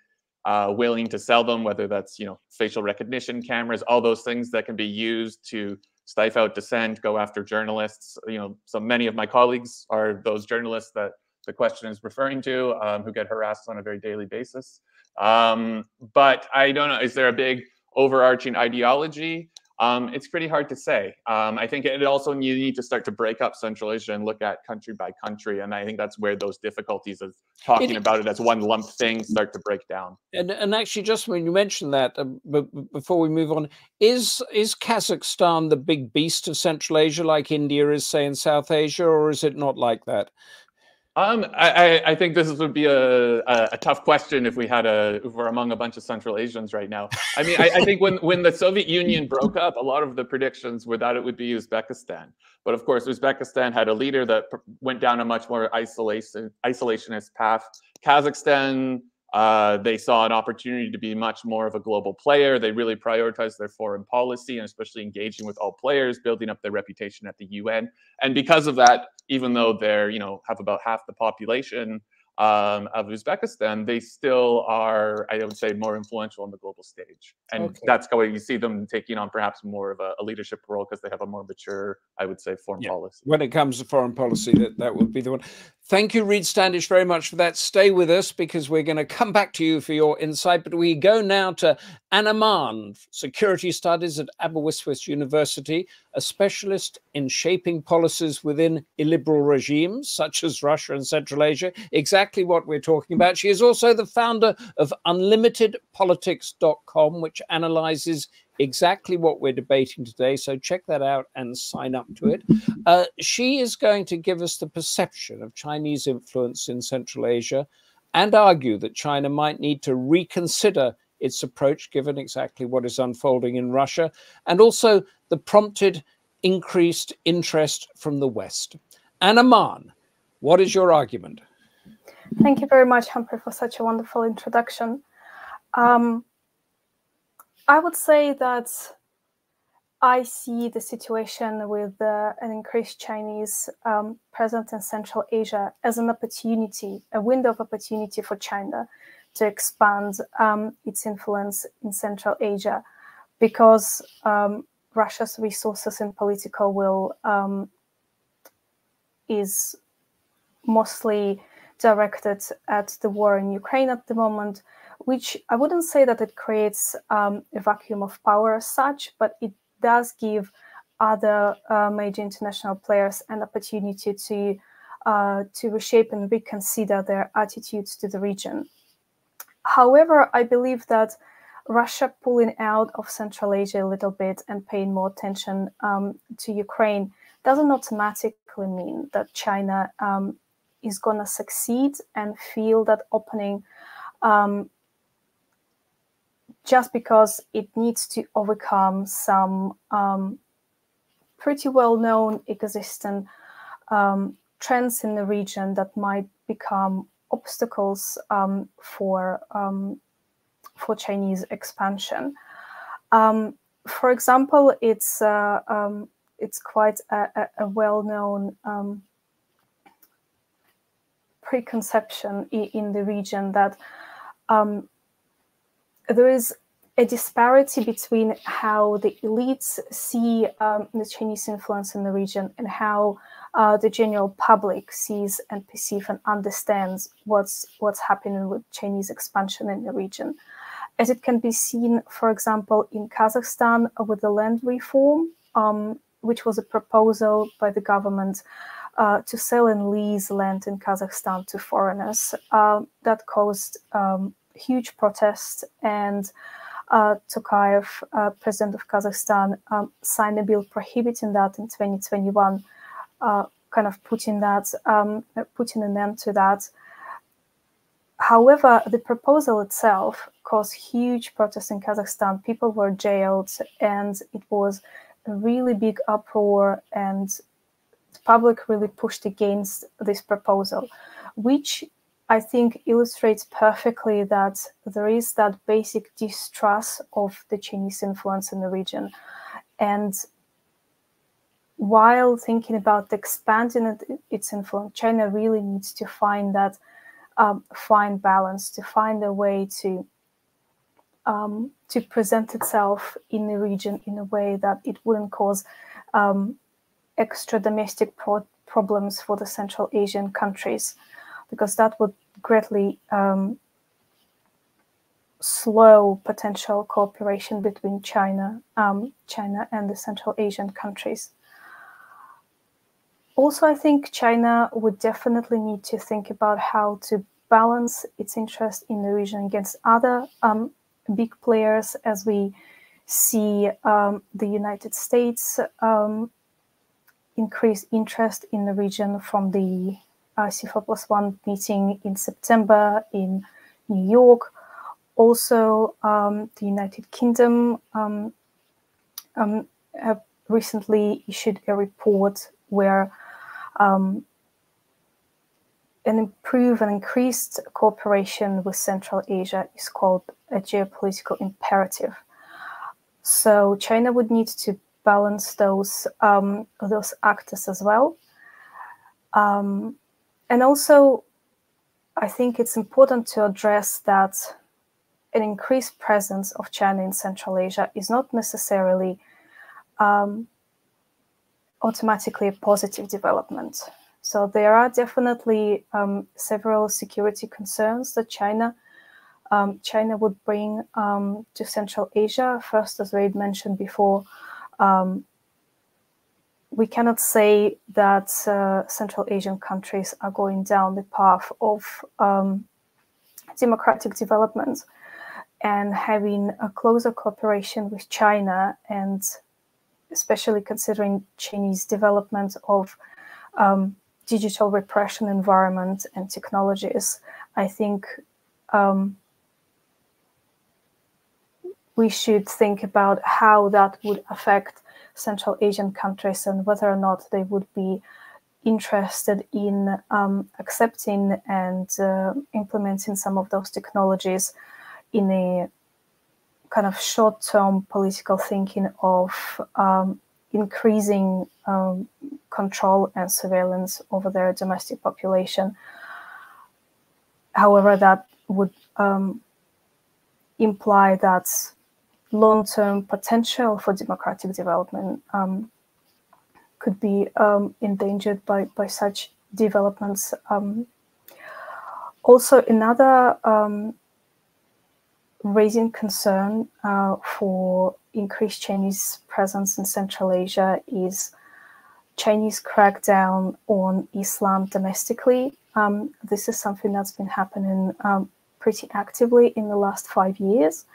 uh, willing to sell them, whether that's you know facial recognition cameras, all those things that can be used to stifle out dissent, go after journalists. You know, so many of my colleagues are those journalists that the question is referring to, um, who get harassed on a very daily basis. Um, but I don't know, is there a big overarching ideology? Um, it's pretty hard to say. Um, I think it also you need to start to break up Central Asia and look at country by country, and I think that's where those difficulties of talking it, about it as one lump thing start to break down. And, and actually, just when you mentioned that, uh, before we move on, is is Kazakhstan the big beast of Central Asia, like India is, say, in South Asia, or is it not like that? Um, I, I think this would be a, a, a, tough question if we had a if we're among a bunch of Central Asians right now. I mean, I, I, think when when the Soviet Union broke up, a lot of the predictions were that it would be Uzbekistan. But of course, Uzbekistan had a leader that went down a much more isolation isolationist path. Kazakhstan uh, they saw an opportunity to be much more of a global player. They really prioritized their foreign policy and especially engaging with all players, building up their reputation at the UN. And because of that, even though they're, you know, have about half the population um, of Uzbekistan, they still are, I would say, more influential on the global stage. And okay. that's why you see them taking on perhaps more of a, a leadership role because they have a more mature, I would say, foreign yeah. policy. When it comes to foreign policy, that, that would be the one. Thank you, Reid Standish, very much for that. Stay with us because we're going to come back to you for your insight. But we go now to Anna Mahon, Security Studies at Aberystwyth University, a specialist in shaping policies within illiberal regimes such as Russia and Central Asia. Exactly what we're talking about. She is also the founder of UnlimitedPolitics.com, which analyzes exactly what we're debating today. So check that out and sign up to it. Uh, she is going to give us the perception of Chinese influence in Central Asia and argue that China might need to reconsider its approach, given exactly what is unfolding in Russia, and also the prompted increased interest from the West. Anna Mahon, what is your argument? Thank you very much, Humphrey, for such a wonderful introduction. Um, I would say that I see the situation with uh, an increased Chinese um, presence in Central Asia as an opportunity, a window of opportunity for China to expand um, its influence in Central Asia because um, Russia's resources and political will um, is mostly directed at the war in Ukraine at the moment, which I wouldn't say that it creates um, a vacuum of power as such, but it does give other uh, major international players an opportunity to uh, to reshape and reconsider their attitudes to the region. However, I believe that Russia pulling out of Central Asia a little bit and paying more attention um, to Ukraine doesn't automatically mean that China um, is going to succeed and feel that opening um, just because it needs to overcome some um, pretty well known existing um, trends in the region that might become obstacles um, for um, for Chinese expansion. Um, for example, it's uh, um, it's quite a, a well-known preconception in the region that um, there is a disparity between how the elites see um, the Chinese influence in the region and how uh, the general public sees and perceives and understands what's what's happening with Chinese expansion in the region. As it can be seen, for example, in Kazakhstan with the land reform, um, which was a proposal by the government uh, to sell and lease land in Kazakhstan to foreigners. Uh, that caused um, huge protests and uh, Tokayev, uh, president of Kazakhstan, um, signed a bill prohibiting that in 2021, uh, kind of putting that, um, putting an end to that. However, the proposal itself caused huge protests in Kazakhstan. People were jailed, and it was a really big uproar, and the public really pushed against this proposal, which I think illustrates perfectly that there is that basic distrust of the Chinese influence in the region. And while thinking about expanding its influence, China really needs to find that um, fine balance, to find a way to um, to present itself in the region in a way that it wouldn't cause um, extra domestic pro- problems for the Central Asian countries because that would greatly um, slow potential cooperation between China, um, China and the Central Asian countries. Also, I think China would definitely need to think about how to balance its interest in the region against other um, big players, as we see um, the United States um, increase interest in the region from the C4 plus one meeting in September in New York. Also, um, the United Kingdom um, um, have recently issued a report where um, an improved and increased cooperation with Central Asia is called a geopolitical imperative. So China would need to balance those um, those actors as well. Um, and also, I think it's important to address that an increased presence of China in Central Asia is not necessarily um, automatically a positive development. So there are definitely um, several security concerns that China um, China would bring um, to Central Asia. First, as Reid mentioned before, um, we cannot say that uh, Central Asian countries are going down the path of um, democratic development and having a closer cooperation with China and especially considering Chinese development of um, digital repression environment and technologies, I think um, we should think about how that would affect Central Asian countries and whether or not they would be interested in um, accepting and uh, implementing some of those technologies in a kind of short-term political thinking of um, increasing um, control and surveillance over their domestic population. However, that would um, imply that long-term potential for democratic development um, could be um, endangered by, by such developments. Um, also, another um, raising concern uh, for increased Chinese presence in Central Asia is Chinese crackdown on Islam domestically. Um, this is something that's been happening um, pretty actively in the last five years.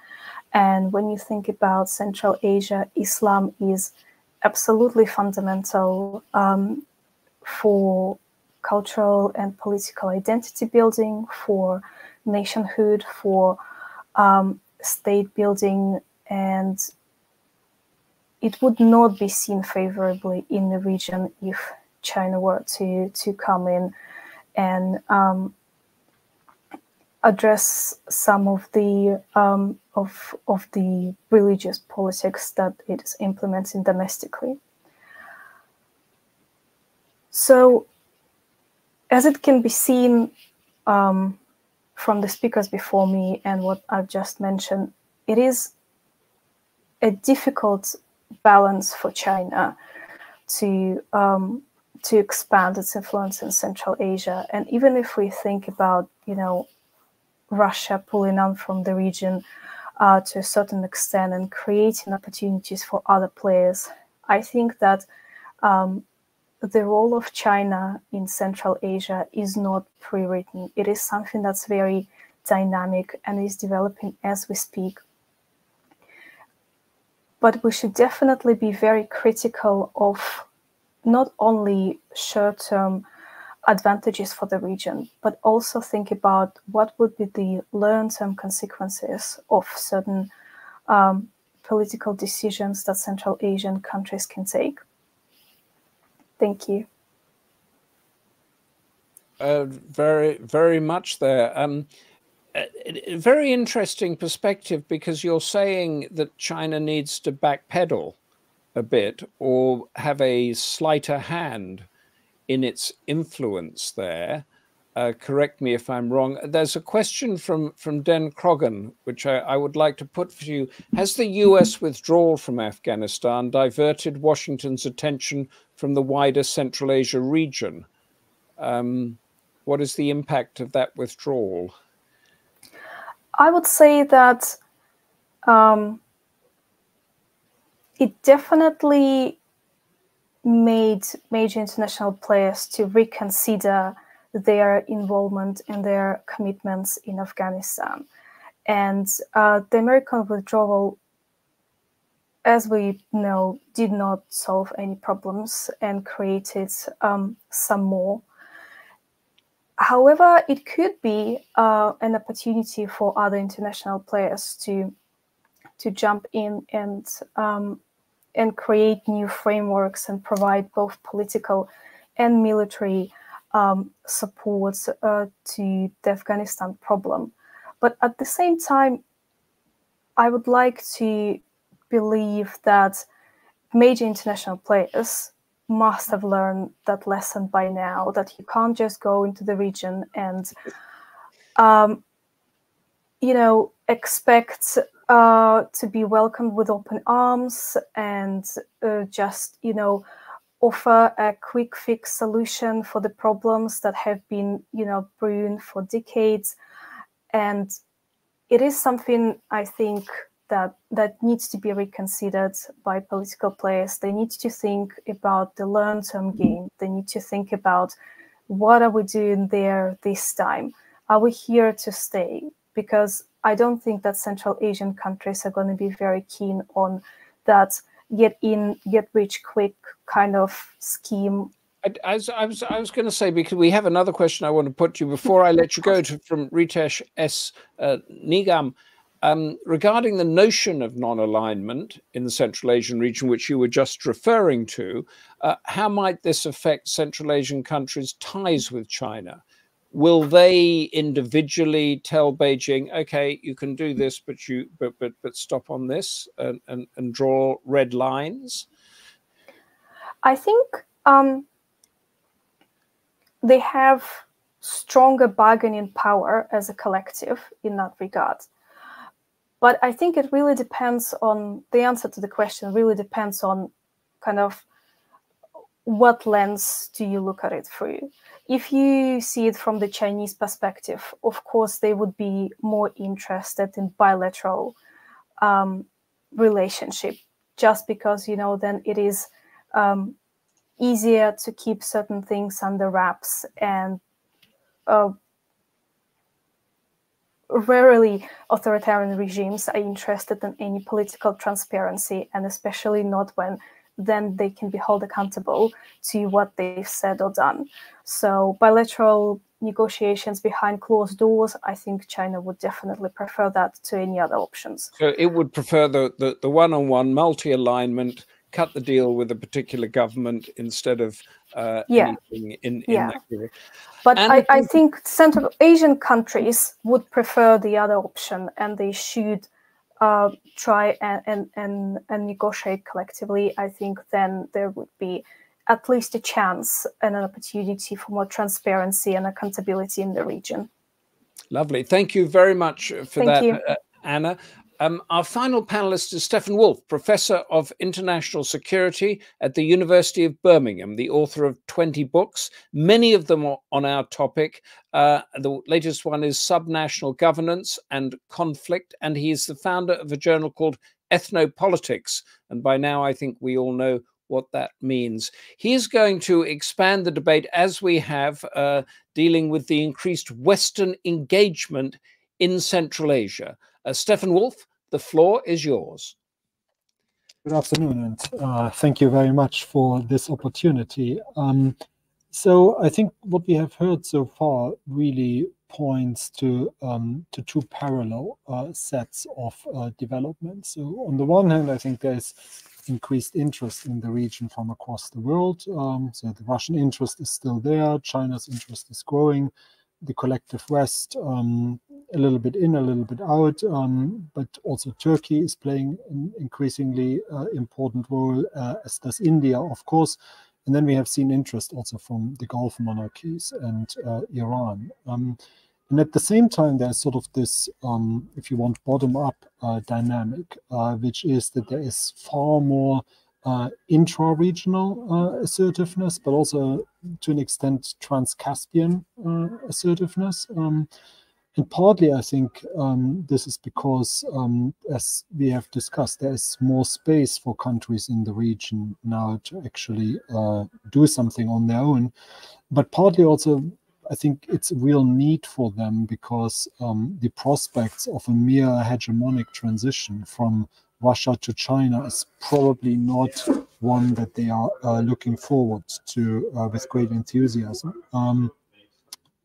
And when you think about Central Asia, Islam is absolutely fundamental um, for cultural and political identity building, for nationhood, for um, state building, and it would not be seen favorably in the region if China were to to come in and um, address some of the um, of of the religious politics that it is implementing domestically. So, as it can be seen um, from the speakers before me and what I've just mentioned, it is a difficult balance for China to um, to expand its influence in Central Asia. And even if we think about, you know, Russia pulling out from the region uh, to a certain extent and creating opportunities for other players. I think that um, the role of China in Central Asia is not pre written. It is something that's very dynamic and is developing as we speak. But we should definitely be very critical of not only short term advantages for the region, but also think about what would be the long-term consequences of certain um, political decisions that Central Asian countries can take. Thank you. Uh, very, very much there. Um, a, very interesting perspective because you're saying that China needs to backpedal a bit or have a slighter hand in its influence there. Uh, correct me if I'm wrong. There's a question from from Den Krogan, which I, I, would like to put for you. Has the U.S. withdrawal from Afghanistan diverted Washington's attention from the wider Central Asia region? Um, what is the impact of that withdrawal? I would say that um, it definitely made major international players to reconsider their involvement and their commitments in Afghanistan. And uh, the American withdrawal, as we know, did not solve any problems and created um, some more. However, it could be uh, an opportunity for other international players to to jump in and um, and create new frameworks and provide both political and military um, support uh, to the Afghanistan problem. But at the same time, I would like to believe that major international players must have learned that lesson by now that you can't just go into the region and um, you know expect uh, to be welcomed with open arms and uh, just, you know, offer a quick fix solution for the problems that have been, you know, brewing for decades. And it is something I think that that needs to be reconsidered by political players. They need to think about the long-term game. They need to think about what are we doing there this time? Are we here to stay? Because I don't think that Central Asian countries are going to be very keen on that get in, get rich quick kind of scheme. I, was, I was, I was going to say because we have another question I want to put to you before I let you go to, from Ritesh S. Uh, Nigam. um, regarding the notion of non-alignment in the Central Asian region, which you were just referring to, uh, how might this affect Central Asian countries' ties with China? Will they individually tell Beijing, "Okay, you can do this, but you but but but stop on this," and and, and draw red lines? I think um, they have stronger bargaining power as a collective in that regard. But I think it really depends on the answer to the question, really depends on kind of what lens do you look at it through. If you see it from the Chinese perspective, of course, they would be more interested in bilateral um, relationship, just because you know then it is um, easier to keep certain things under wraps and uh, rarely authoritarian regimes are interested in any political transparency and especially not when then they can be held accountable to what they've said or done so bilateral negotiations behind closed doors i think china would definitely prefer that to any other options so it would prefer the the, the one-on-one multi-alignment cut the deal with a particular government instead of uh, yeah. anything in, in yeah. But I, I think Central Asian countries would prefer the other option and they should uh, try and, and, and, and negotiate collectively. I think then there would be at least a chance and an opportunity for more transparency and accountability in the region. Lovely. Thank you very much for Thank that, uh, Anna. Um, our final panelist is Stefan Wolff, Professor of International Security at the University of Birmingham, the author of 20 books, many of them on our topic. Uh, the latest one is Subnational Governance and Conflict, and he is the founder of a journal called Ethnopolitics. And by now, I think we all know what that means. He is going to expand the debate as we have, uh, dealing with the increased Western engagement in Central Asia. Uh, Stefan Wolff, the floor is yours. Good afternoon, and uh, thank you very much for this opportunity. Um, so I think what we have heard so far really points to um, to two parallel uh, sets of uh, developments. So on the one hand, I think there's increased interest in the region from across the world. Um, so the Russian interest is still there, China's interest is growing, the collective West um, a little bit in, a little bit out, um, but also Turkey is playing an increasingly uh, important role, uh, as does India, of course. And then we have seen interest also from the Gulf monarchies and uh, Iran. Um, and at the same time, there's sort of this, um, if you want, bottom-up uh, dynamic, uh, which is that there is far more uh, intra-regional uh, assertiveness, but also to an extent trans-Caspian uh, assertiveness. Um, and partly, I think um, this is because, um, as we have discussed, there is more space for countries in the region now to actually uh, do something on their own. But partly also, I think it's a real need for them because um, the prospects of a mere hegemonic transition from Russia to China is probably not one that they are uh, looking forward to uh, with great enthusiasm. Um,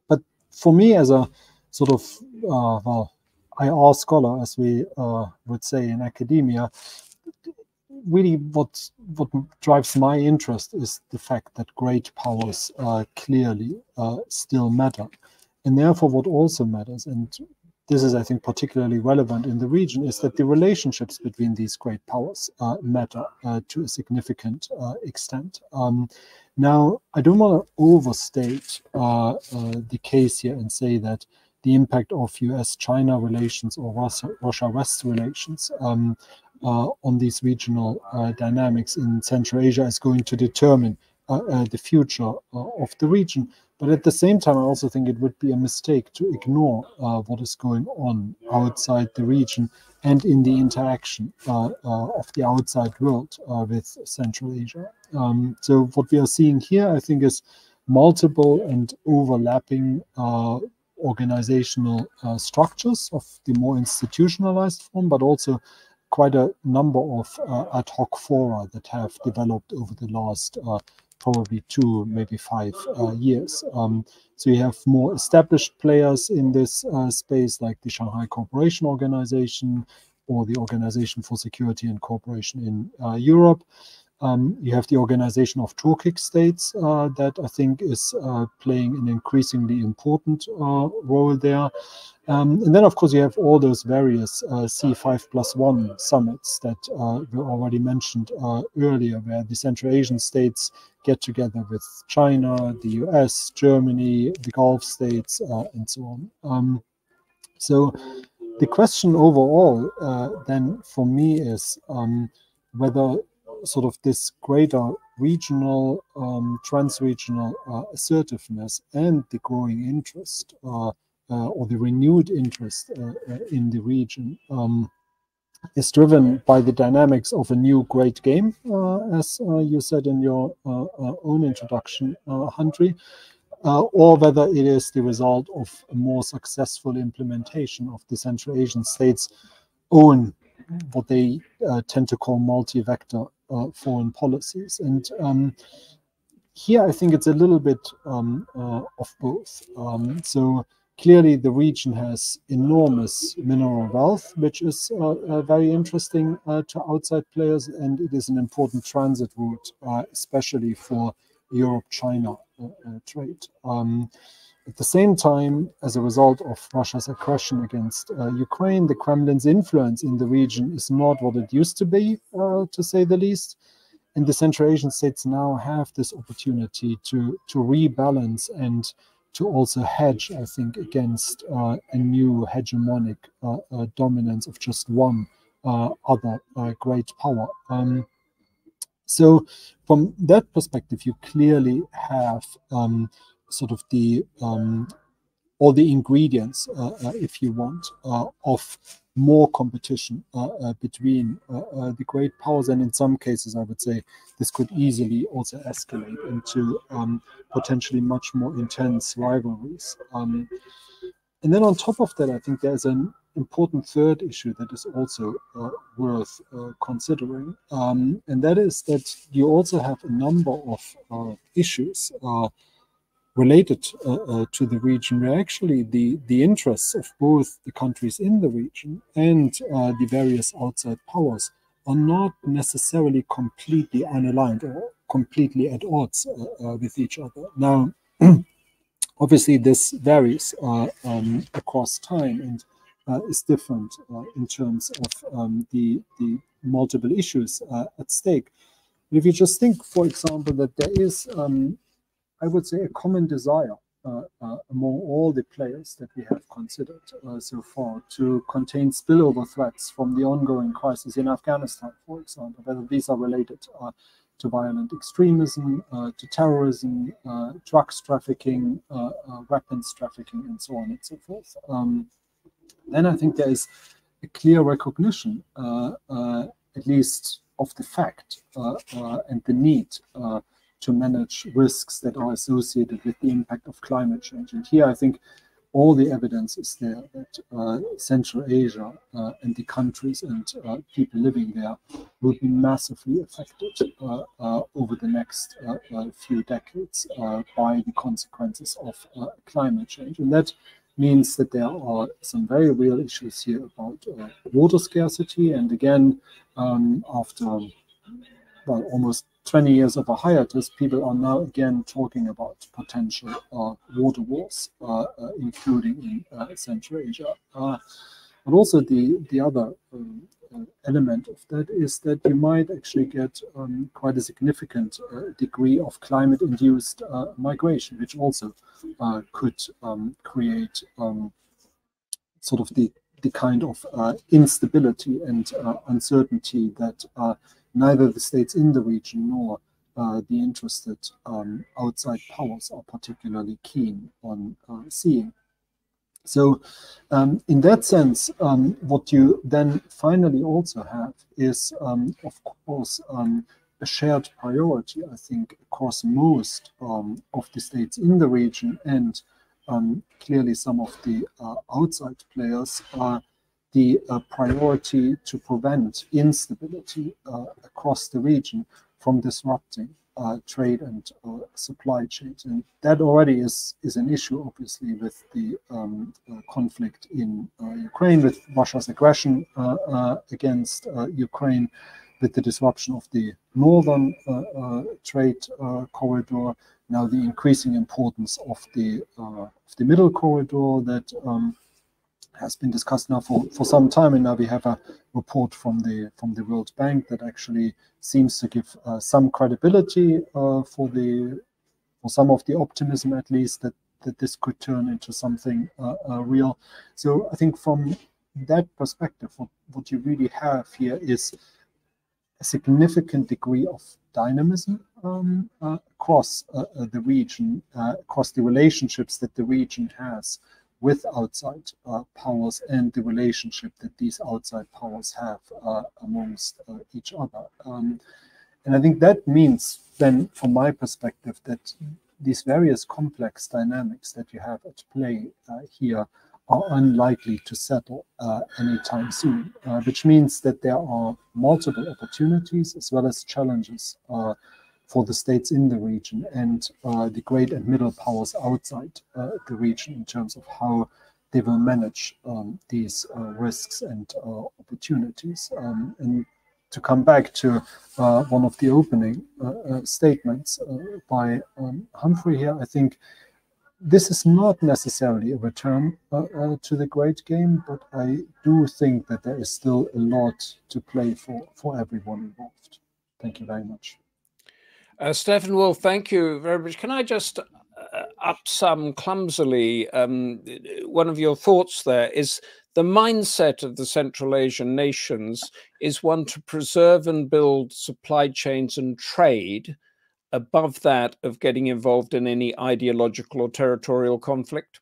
but for me, as a sort of uh, well IR scholar, as we uh, would say in academia, really what what drives my interest is the fact that great powers uh, clearly uh, still matter, and therefore what also matters and this is, I think, particularly relevant in the region, is that the relationships between these great powers uh, matter uh, to a significant uh, extent. Um, now, I don't want to overstate uh, uh, the case here and say that the impact of US-China relations or Russia-West relations um, uh, on these regional dynamics in Central Asia is going to determine the future of the region. But at the same time, I also think it would be a mistake to ignore uh, what is going on outside the region and in the interaction uh, uh, of the outside world uh, with Central Asia. Um, so what we are seeing here, I think, is multiple and overlapping uh, organizational uh, structures of the more institutionalized form, but also quite a number of ad hoc fora that have developed over the last probably two, maybe five uh, years. Um, so you have more established players in this uh, space, like the Shanghai Cooperation Organization or the Organization for Security and Cooperation in uh, Europe. Um, you have the organization of Turkic states uh, that I think is uh, playing an increasingly important uh, role there. Um, and then, of course, you have all those various uh, C5 plus one summits that uh, were already mentioned uh, earlier, where the Central Asian states get together with China, the US, Germany, the Gulf states, and so on. Um, so the question overall then for me is um, whether sort of this greater regional, um, trans-regional uh, assertiveness and the growing interest uh, uh, or the renewed interest uh, uh, in the region um, is driven by the dynamics of a new great game, uh, as you said in your own introduction, uh, Humphrey, or whether it is the result of a more successful implementation of the Central Asian states' own what they uh, tend to call multi-vector uh, foreign policies. And um, here I think it's a little bit um, uh, of both. Um, so clearly the region has enormous mineral wealth, which is uh, very interesting to outside players, and it is an important transit route, especially for Europe-China trade. At the same time, as a result of Russia's aggression against uh, Ukraine, the Kremlin's influence in the region is not what it used to be, uh, to say the least. And the Central Asian states now have this opportunity to, to rebalance and to also hedge, I think, against uh, a new hegemonic uh, uh, dominance of just one uh, other great power. Um, so, from that perspective, you clearly have um, sort of the um, all the ingredients, uh, uh, if you want, uh, of more competition uh, uh, between uh, the great powers. And in some cases, I would say this could easily also escalate into um, potentially much more intense rivalries. Um, and then on top of that, I think there's an important third issue that is also worth considering. Um, and that is that you also have a number of issues related uh, uh, to the region, where actually the, the interests of both the countries in the region and uh, the various outside powers are not necessarily completely unaligned or completely at odds uh, uh, with each other. Now, (clears throat) obviously, this varies uh, um, across time and is different in terms of um, the, the multiple issues at stake. But If you just think, for example, that there is um, I would say, a common desire uh, uh, among all the players that we have considered uh, so far to contain spillover threats from the ongoing crisis in Afghanistan, for example, whether these are related uh, to violent extremism, uh, to terrorism, uh, drugs trafficking, weapons trafficking, and so on and so forth. Um, then I think there is a clear recognition, at least of the fact and the need to manage risks that are associated with the impact of climate change. And here I think all the evidence is there that uh, Central Asia uh, and the countries and uh, people living there will be massively affected uh, uh, over the next uh, few decades by the consequences of climate change. And that means that there are some very real issues here about water scarcity. And again, um, after well, almost 20 years of a hiatus, people are now again talking about potential uh, water wars, uh, uh, including in uh, Central Asia. Uh, but also the, the other um, uh, element of that is that you might actually get um, quite a significant degree of climate-induced migration, which also could um, create um, sort of the, the kind of instability and uncertainty that neither the states in the region nor uh, the interested um, outside powers are particularly keen on uh, seeing. So, um, in that sense, um, what you then finally also have is, um, of course, um, a shared priority, I think, across most um, of the states in the region and clearly some of the uh, outside players are the uh, priority to prevent instability uh, across the region from disrupting uh, trade and uh, supply chains. And that already is, is an issue, obviously, with the um, uh, conflict in uh, Ukraine, with Russia's aggression uh, uh, against Ukraine, with the disruption of the northern trade corridor, now the increasing importance of the, of the middle corridor that um, has been discussed now for, for some time, and now we have a report from the from the World Bank that actually seems to give uh, some credibility uh, for the for some of the optimism, at least that that this could turn into something uh, uh real. So I think from that perspective, what, what you really have here is a significant degree of dynamism um, uh, across uh, the region, across the relationships that the region has with outside uh, powers and the relationship that these outside powers have uh, amongst uh, each other. Um, and I think that means then, from my perspective, that these various complex dynamics that you have at play uh, here are unlikely to settle uh, anytime soon, uh, which means that there are multiple opportunities as well as challenges for the states in the region and uh, the great and middle powers outside uh, the region in terms of how they will manage um, these uh, risks and uh, opportunities. Um, and to come back to uh, one of the opening uh, statements by um, Humphrey here, I think this is not necessarily a return to the great game, but I do think that there is still a lot to play for for everyone involved. Thank you very much. Uh, Stefan Wolff, thank you very much. Can I just uh, up some clumsily um, one of your thoughts there is the mindset of the Central Asian nations is one to preserve and build supply chains and trade above that of getting involved in any ideological or territorial conflict?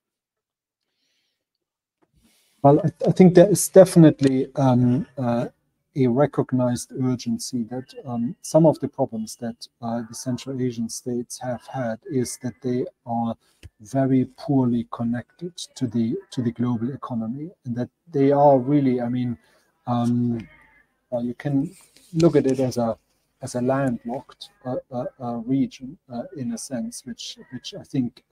Well, I, I think there is definitely um, uh, a recognized urgency that um, some of the problems that uh, the Central Asian states have had is that they are very poorly connected to the to the global economy, and that they are really, I mean, um, uh, you can look at it as a as a landlocked uh, uh, uh region in a sense, which which I think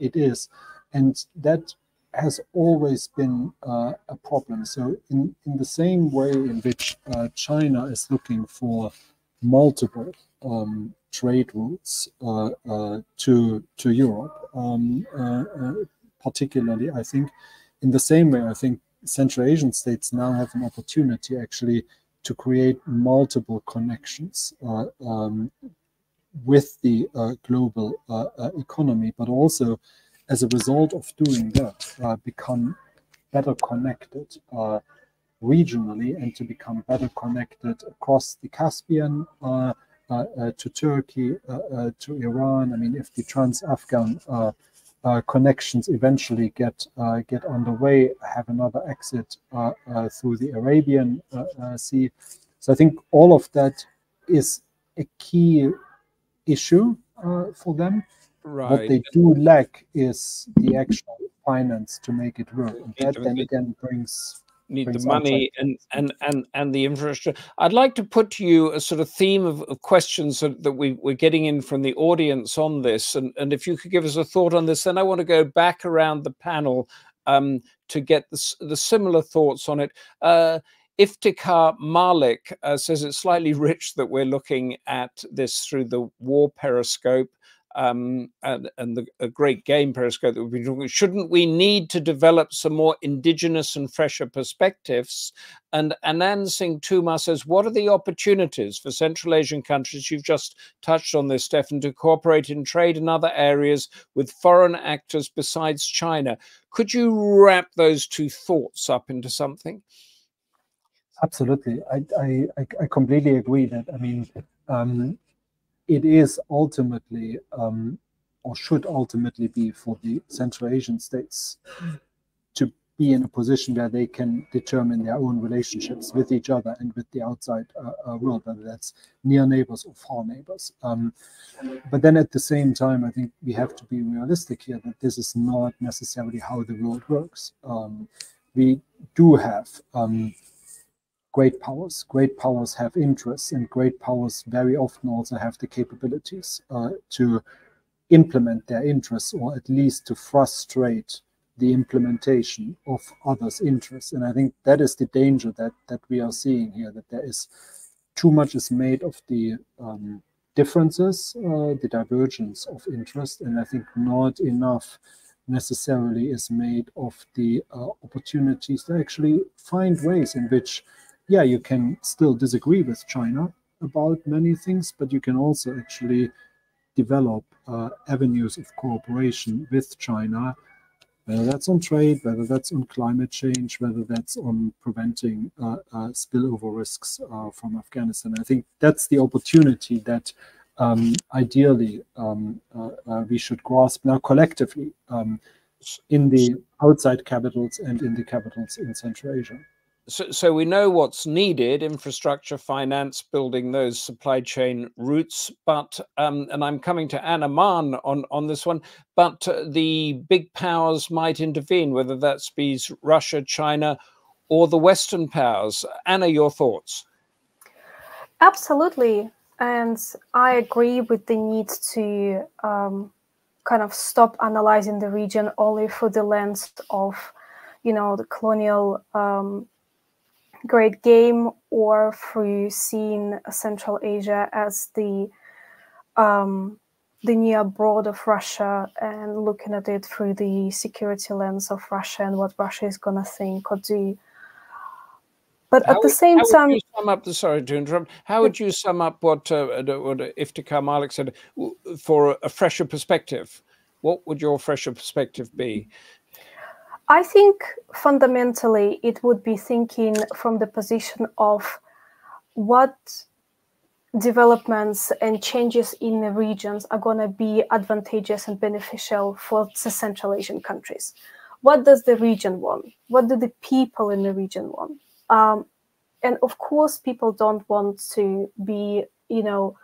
it is, and that has always been uh, a problem. So, in, in the same way in which uh, China is looking for multiple um, trade routes uh, uh to to Europe, um, uh, uh, particularly, I think, in the same way, I think Central Asian states now have an opportunity actually to create multiple connections um, with the global economy, but also as a result of doing that, uh, become better connected uh, regionally and to become better connected across the Caspian uh, uh, uh to Turkey, to Iran. I mean, if the trans-Afghan connections eventually get get underway, have another exit through the Arabian Sea. So I think all of that is a key issue for them. Right. What they do lack is the actual finance to make it work. And that then again brings need the money and, and and and the infrastructure. I'd like to put to you a sort of theme of, of questions that, that, we, we're getting in from the audience on this, and, and if you could give us a thought on this, then I want to go back around the panel um, to get the, the similar thoughts on it. Uh, Iftikhar Malik uh, says it's slightly (laughs) rich that we're looking at this through the war periscope um, and, and the, a great game periscope that we've been talking shouldn't we need to develop some more indigenous and fresher perspectives? And anand singh Tuma says what are the opportunities for central asian countries? You've just touched on this stefan to cooperate in trade and other areas with foreign actors besides china. Could you wrap those two thoughts up into something? Absolutely. I i, I completely agree that i mean um, it is ultimately um, or should ultimately be for the Central Asian states to be in a position where they can determine their own relationships with each other and with the outside uh, uh, world, whether that's near neighbors or far neighbors. Um, but then at the same time, I think we have to be realistic here that this is not necessarily how the world works. Um, we do have um, great powers. Great powers have interests, and great powers very often also have the capabilities uh, to implement their interests or at least to frustrate the implementation of others' interests. And I think that is the danger that that we are seeing here, that there is too much is made of the um, differences, uh, the divergence of interest, and I think not enough necessarily is made of the uh, opportunities to actually find ways in which, yeah, you can still disagree with China about many things, but you can also actually develop uh, avenues of cooperation with China, whether that's on trade, whether that's on climate change, whether that's on preventing uh, uh, spillover risks uh, from Afghanistan. I think that's the opportunity that um, ideally um, uh, uh, we should grasp now collectively um, in the outside capitals and in the capitals in Central Asia. So, so we know what's needed: infrastructure, finance, building those supply chain routes. But um, and I'm coming to Anna Mahon on on this one. But uh, the big powers might intervene, whether that's be Russia, China, or the Western powers. Anna, your thoughts? Absolutely. And I agree with the need to um, kind of stop analyzing the region only through the lens of, you know, the colonial um, great game or through seeing Central Asia as the um, the near abroad of Russia and looking at it through the security lens of Russia and what Russia is going to think or do. But how at the same how time, would you sum up the sorry to interrupt. How would you sum up what uh, what Iftikhar Malik said for a fresher perspective? What would your fresher perspective be? I think fundamentally it would be thinking from the position of what developments and changes in the regions are going to be advantageous and beneficial for the Central Asian countries. What does the region want? What do the people in the region want? Um, and of course, people don't want to be, you know,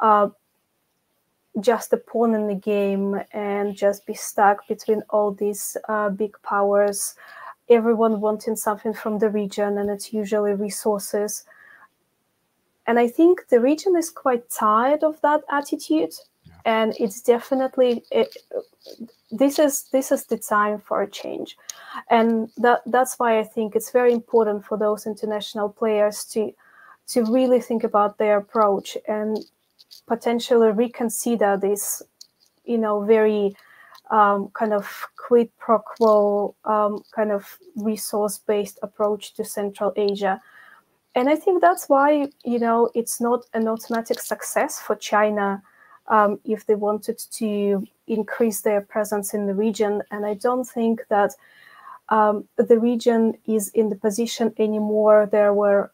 uh, just a pawn in the game and just be stuck between all these uh, big powers. Everyone wanting something from the region, and it's usually resources. And I think the region is quite tired of that attitude and it's definitely it, this is this is the time for a change and that that's why i think it's very important for those international players to to really think about their approach and potentially reconsider this you know very um, kind of quid pro quo um, kind of resource based approach to central asia and i think that's why you know it's not an automatic success for china um, if they wanted to increase their presence in the region. And I don't think that um, the region is in the position anymore. There were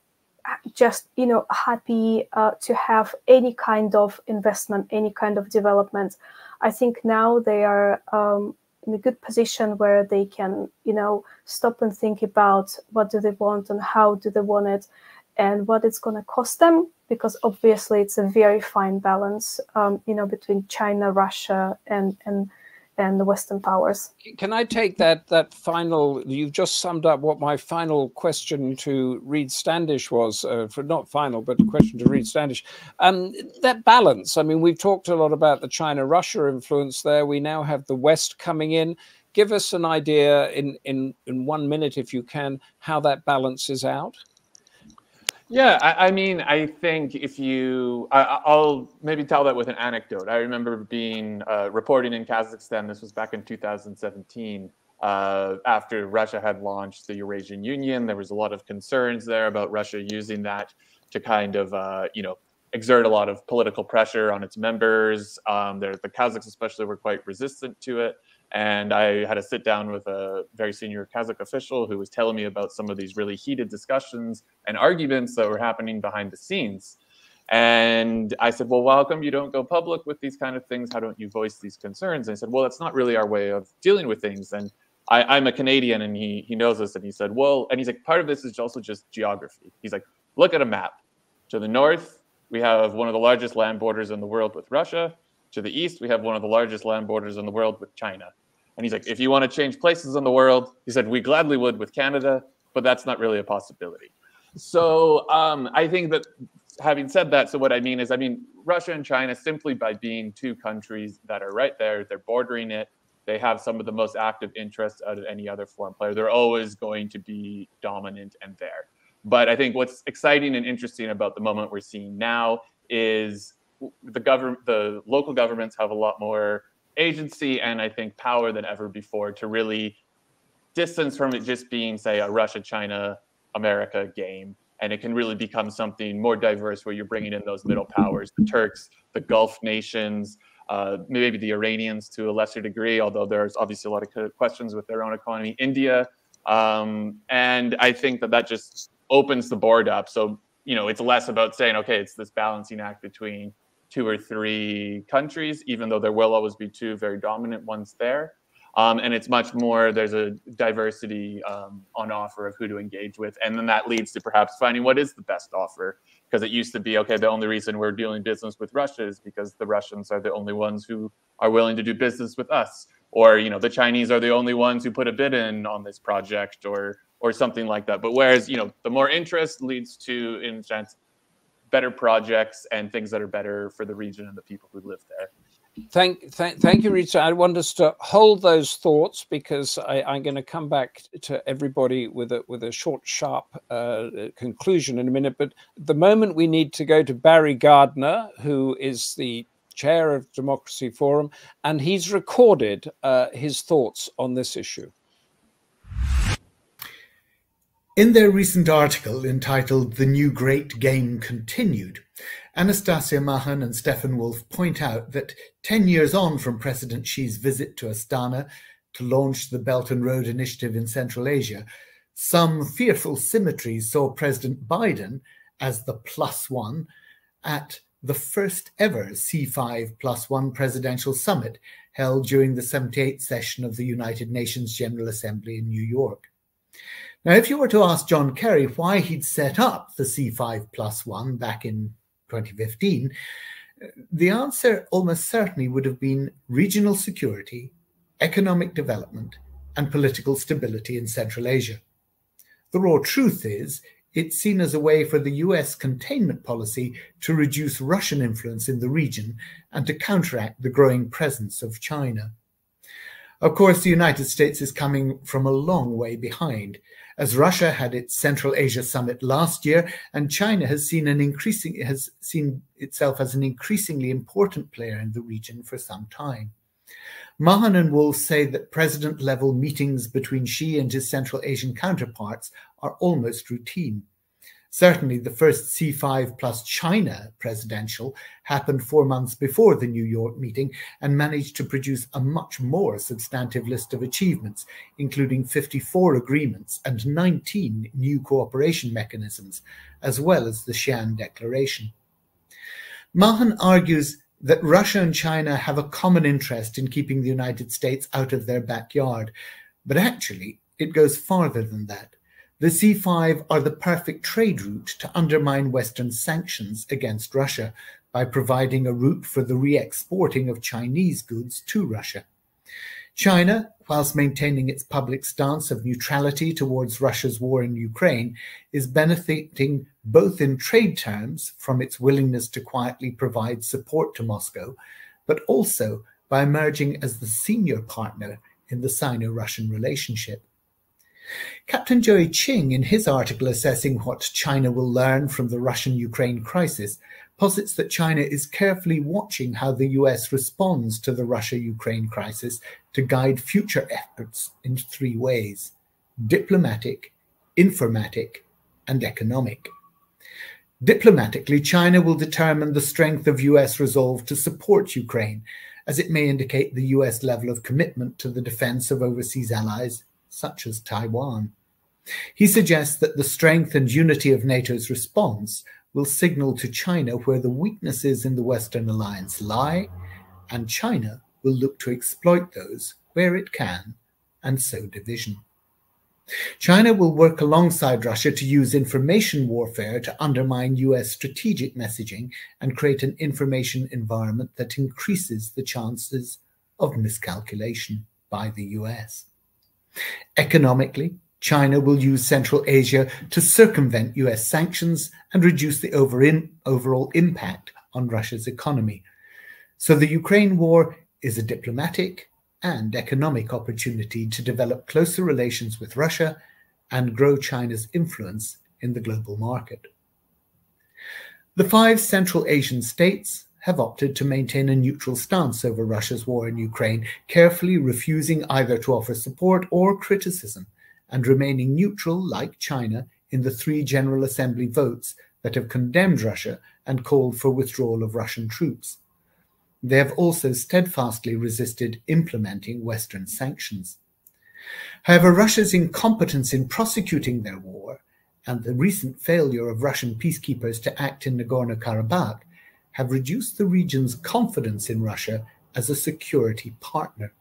just you know happy uh, to have any kind of investment, any kind of development. I think now they are um, in a good position where they can you know stop and think about what do they want and how do they want it and what it's going to cost them because obviously it's a very fine balance, um, you know, between China, Russia, and and and the Western powers. Can I take that that final? You've just summed up what my final question to Reid Standish was, uh, for not final, but a question to Reid Standish. Um, that balance. I mean, we've talked a lot about the China-Russia influence there. We now have the West coming in. Give us an idea in in in one minute, if you can, how that balances out. Yeah, I, I, mean, I think if you, I, will maybe tell that with an anecdote. I remember being uh, reporting in Kazakhstan. This was back in 2017. Uh, after Russia had launched the Eurasian Union, there was a lot of concerns there about Russia using that to kind of, uh, you know, exert a lot of political pressure on its members. Um, the Kazakhs, especially, were quite resistant to it. And I had a sit down with a very senior Kazakh official who was telling me about some of these really heated discussions and arguments that were happening behind the scenes. And I said, Well, how come you don't go public with these kind of things? How don't you voice these concerns? And he said, Well, that's not really our way of dealing with things. And I, am a Canadian and he, he knows this. And he said, Well, and he's like, Part of this is also just geography. He's like, Look at a map. To the north, we have one of the largest land borders in the world with Russia. To the east, we have one of the largest land borders in the world with China. And he's like, if you want to change places in the world, he said, we gladly would with Canada, but that's not really a possibility. So um, I think that having said that, so what I mean is, I mean, Russia and China, simply by being two countries that are right there, they're bordering it, they have some of the most active interests out of any other foreign player. They're always going to be dominant and there. But I think what's exciting and interesting about the moment we're seeing now is the government, the local governments have a lot more agency and I think power than ever before to really distance from it just being, say, a Russia, China, America game. And it can really become something more diverse where you're bringing in those middle powers, the Turks, the Gulf nations, uh, maybe the Iranians to a lesser degree, although there's obviously a lot of questions with their own economy, India. Um, and I think that that just opens the board up. So, you know, it's less about saying, okay, it's this balancing act between two or three countries, even though there will always be two very dominant ones there. Um, and it's much more, there's a diversity um, on offer of who to engage with. And then that leads to perhaps finding what is the best offer. Because it used to be, okay, the only reason we're doing business with Russia is because the Russians are the only ones who are willing to do business with us. Or, you know, the Chinese are the only ones who put a bid in on this project or or something like that. But whereas, you know, the more interest leads to, in a sense, better projects and things that are better for the region and the people who live there. Thank, thank, thank you, Rita. I want us to hold those thoughts because I, am going to come back to everybody with a with a short, sharp uh, conclusion in a minute. But the moment we need to go to Barry Gardiner, who is the chair of Democracy Forum, and he's recorded uh, his thoughts on this issue. In their recent article entitled The New Great Game Continued, Anastasia Mahon and Stefan Wolff point out that 10 years on from President Xi's visit to Astana to launch the Belt and Road Initiative in Central Asia, some fearful symmetries saw President Biden as the plus one at the first ever C5 plus one presidential summit held during the 78th session of the United Nations General Assembly in New York. Now, if you were to ask John Kerry why he'd set up the C5 plus one back in 2015, the answer almost certainly would have been regional security, economic development, and political stability in Central Asia. The raw truth is, it's seen as a way for the US containment policy to reduce Russian influence in the region and to counteract the growing presence of China. Of course, the United States is coming from a long way behind, as Russia had its Central Asia summit last year, and China has seen an increasing has seen itself as an increasingly important player in the region for some time. Mahon and Wolff say that president level meetings between Xi and his Central Asian counterparts are almost routine. Certainly, the first C5 plus China presidential happened four months before the New York meeting and managed to produce a much more substantive list of achievements, including 54 agreements and 19 new cooperation mechanisms, as well as the Xi'an Declaration. Mahon argues that Russia and China have a common interest in keeping the United States out of their backyard, but actually, it goes farther than that. The C5 are the perfect trade route to undermine Western sanctions against Russia by providing a route for the re-exporting of Chinese goods to Russia. China, whilst maintaining its public stance of neutrality towards Russia's war in Ukraine, is benefiting both in trade terms from its willingness to quietly provide support to Moscow, but also by emerging as the senior partner in the Sino-Russian relationship. Captain Joey Ching, in his article assessing what China will learn from the Russian Ukraine crisis, posits that China is carefully watching how the US responds to the Russia Ukraine crisis to guide future efforts in three ways diplomatic, informatic, and economic. Diplomatically, China will determine the strength of US resolve to support Ukraine, as it may indicate the US level of commitment to the defense of overseas allies such as Taiwan. He suggests that the strength and unity of NATO's response will signal to China where the weaknesses in the Western alliance lie, and China will look to exploit those where it can and sow division. China will work alongside Russia to use information warfare to undermine US strategic messaging and create an information environment that increases the chances of miscalculation by the US. Economically, China will use Central Asia to circumvent US sanctions and reduce the overall impact on Russia's economy. So the Ukraine war is a diplomatic and economic opportunity to develop closer relations with Russia and grow China's influence in the global market. The five Central Asian states have opted to maintain a neutral stance over Russia's war in Ukraine, carefully refusing either to offer support or criticism and remaining neutral, like China, in the three General Assembly votes that have condemned Russia and called for withdrawal of Russian troops. They have also steadfastly resisted implementing Western sanctions. However, Russia's incompetence in prosecuting their war and the recent failure of Russian peacekeepers to act in Nagorno Karabakh have reduced the region's confidence in Russia as a security partner.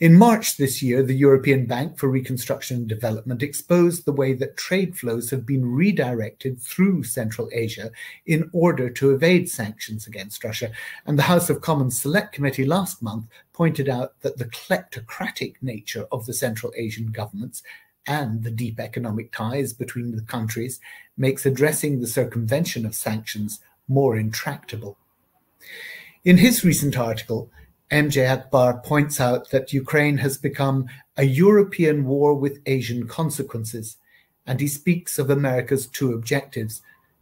In March this year, the European Bank for Reconstruction and Development exposed the way that trade flows have been redirected through Central Asia in order to evade sanctions against Russia. And the House of Commons Select Committee last month pointed out that the kleptocratic nature of the Central Asian governments and the deep economic ties between the countries makes addressing the circumvention of sanctions more intractable. In his recent article, MJ Akbar points out that Ukraine has become a European war with Asian consequences, and he speaks of America's two objectives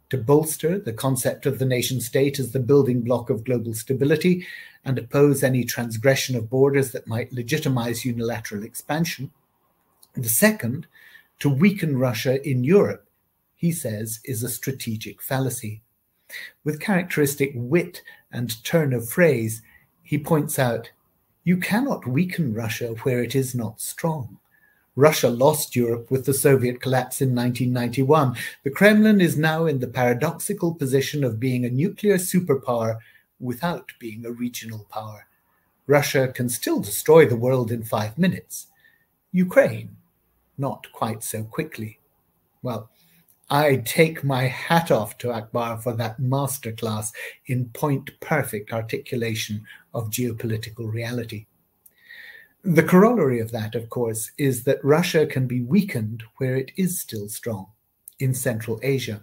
to bolster the concept of the nation state as the building block of global stability and oppose any transgression of borders that might legitimize unilateral expansion. The second, to weaken Russia in Europe, he says, is a strategic fallacy. With characteristic wit and turn of phrase, he points out, you cannot weaken Russia where it is not strong. Russia lost Europe with the Soviet collapse in 1991. The Kremlin is now in the paradoxical position of being a nuclear superpower without being a regional power. Russia can still destroy the world in five minutes. Ukraine, not quite so quickly. Well, I take my hat off to Akbar for that masterclass in point perfect articulation of geopolitical reality. The corollary of that, of course, is that Russia can be weakened where it is still strong, in Central Asia.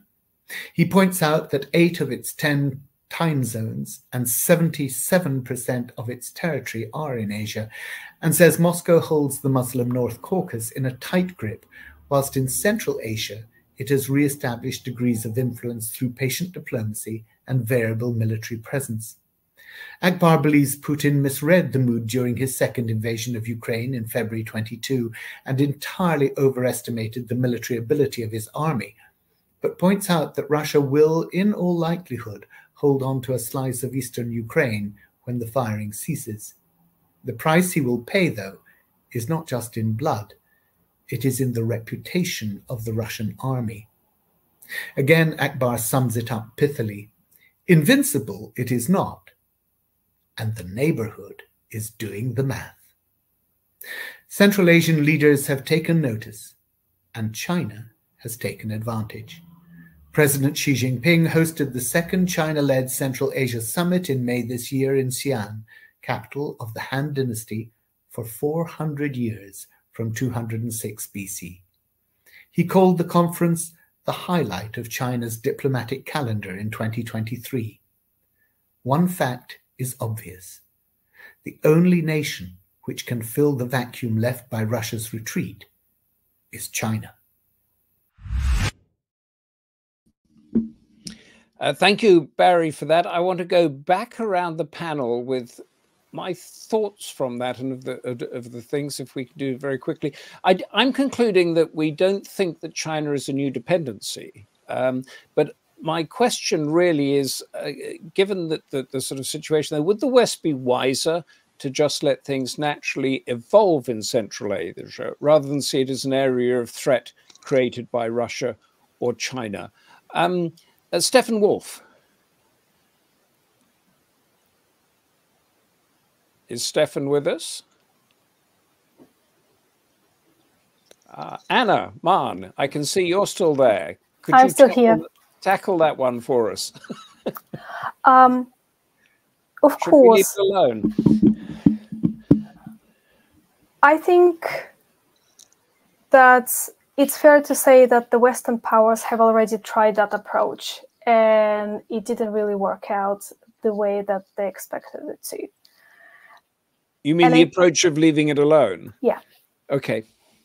He points out that eight of its 10 time zones and 77% of its territory are in Asia, and says Moscow holds the Muslim North Caucasus in a tight grip, whilst in Central Asia, it has re-established degrees of influence through patient diplomacy and variable military presence. Akbar believes Putin misread the mood during his second invasion of Ukraine in February 22 and entirely overestimated the military ability of his army, but points out that Russia will, in all likelihood, hold on to a slice of eastern Ukraine when the firing ceases. The price he will pay, though, is not just in blood, it is in the reputation of the Russian army. Again, Akbar sums it up pithily. Invincible it is not, and the neighborhood is doing the math. Central Asian leaders have taken notice, and China has taken advantage. President Xi Jinping hosted the second China led Central Asia Summit in May this year in Xi'an, capital of the Han Dynasty, for 400 years from 206 BC. He called the conference the highlight of China's diplomatic calendar in 2023. One fact is obvious. The only nation which can fill the vacuum left by Russia's retreat is China. Uh, thank you, Barry, for that. I want to go back around the panel with my thoughts from that and of the of, the things if we can do very quickly. I, am concluding that we don't think that china is a new dependency um, but my question really is uh, given that the, the sort of situation there would the west be wiser to just let things naturally evolve in central asia rather than see it as an area of threat created by russia or china? Um, uh, Stefan Wolff Is Stefan with us? Uh, Anna Mahon, I can see you're still there. Could I'm still tackle, here. Tackle that one for us. (laughs) um, of Should course. alone. I think that it's fair to say that the Western powers have already tried that approach and it didn't really work out the way that they expected it to. You mean And the I- approach of leaving it alone? Yeah. Okay.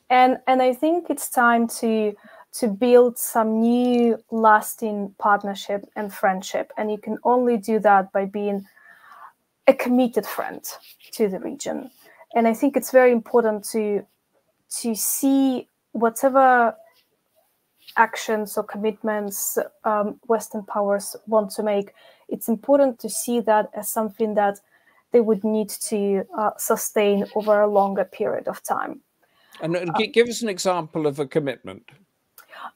and and i think it's time to to build some new lasting partnership and friendship and you can only do that by being a committed friend to the region and i think it's very important to to see whatever actions or commitments um, western powers want to make it's important to see that as something that they would need to uh, sustain over a longer period of time And uh, gi- give us an example of a commitment.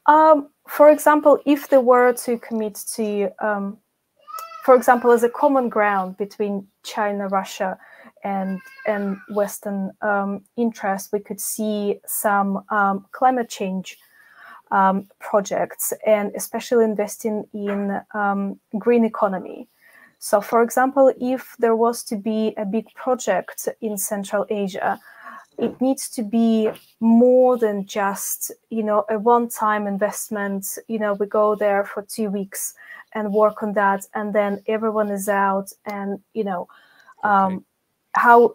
Um, for example, if they were to commit to, um, for example, as a common ground between China, Russia, and and Western um, interests, we could see some um, climate change um, projects, and especially investing in um, green economy. So, for example, if there was to be a big project in Central Asia, it needs to be more than just you know a one-time investment you know we go there for two weeks and work on that and then everyone is out and you know um, Okay. how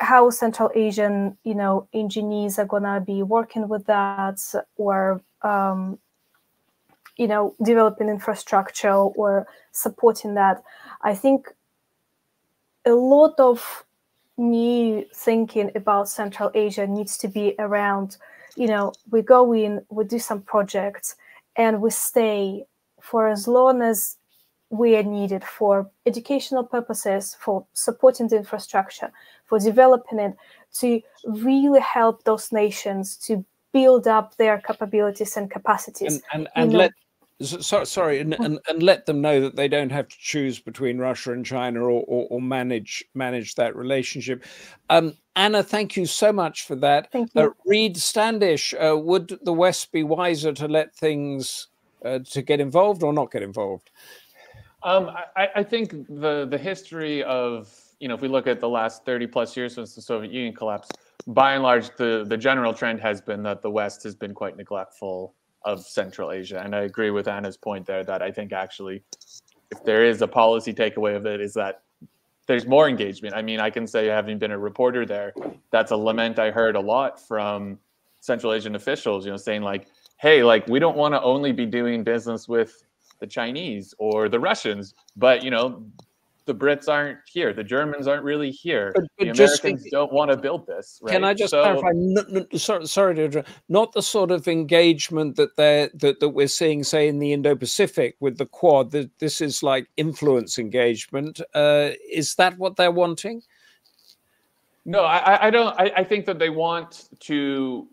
how central asian you know engineers are gonna be working with that or um, you know developing infrastructure or supporting that i think a lot of new thinking about Central Asia needs to be around, you know, we go in, we do some projects, and we stay for as long as we are needed for educational purposes, for supporting the infrastructure, for developing it, to really help those nations to build up their capabilities and capacities. And and, and let so, sorry and, and, and let them know that they don't have to choose between Russia and China or, or, or manage manage that relationship. Um, Anna, thank you so much for that. Thank you. Uh, Reid Standish, uh, would the West be wiser to let things uh, to get involved or not get involved? Um, I, I think the the history of you know if we look at the last 30 plus years since the Soviet Union collapsed, by and large the the general trend has been that the West has been quite neglectful of Central Asia, and I agree with Anna's point there that I think actually if there is a policy takeaway of it is that there's more engagement. I mean, I can say having been a reporter there, that's a lament I heard a lot from Central Asian officials, you know, saying like, hey, like we don't want to only be doing business with the Chinese or the Russians, but you know, the Brits aren't here, the Germans aren't really here. But- the but just Americans don't want to build this. Right? Can I just So- clarify? Sorry, sorry to interrupt. Not the sort of engagement that they're that, that we're seeing, say, in the Indo-Pacific with the Quad. That this is like influence engagement. Uh, is that what they're wanting? No, I, I- don't. I, I think that they want to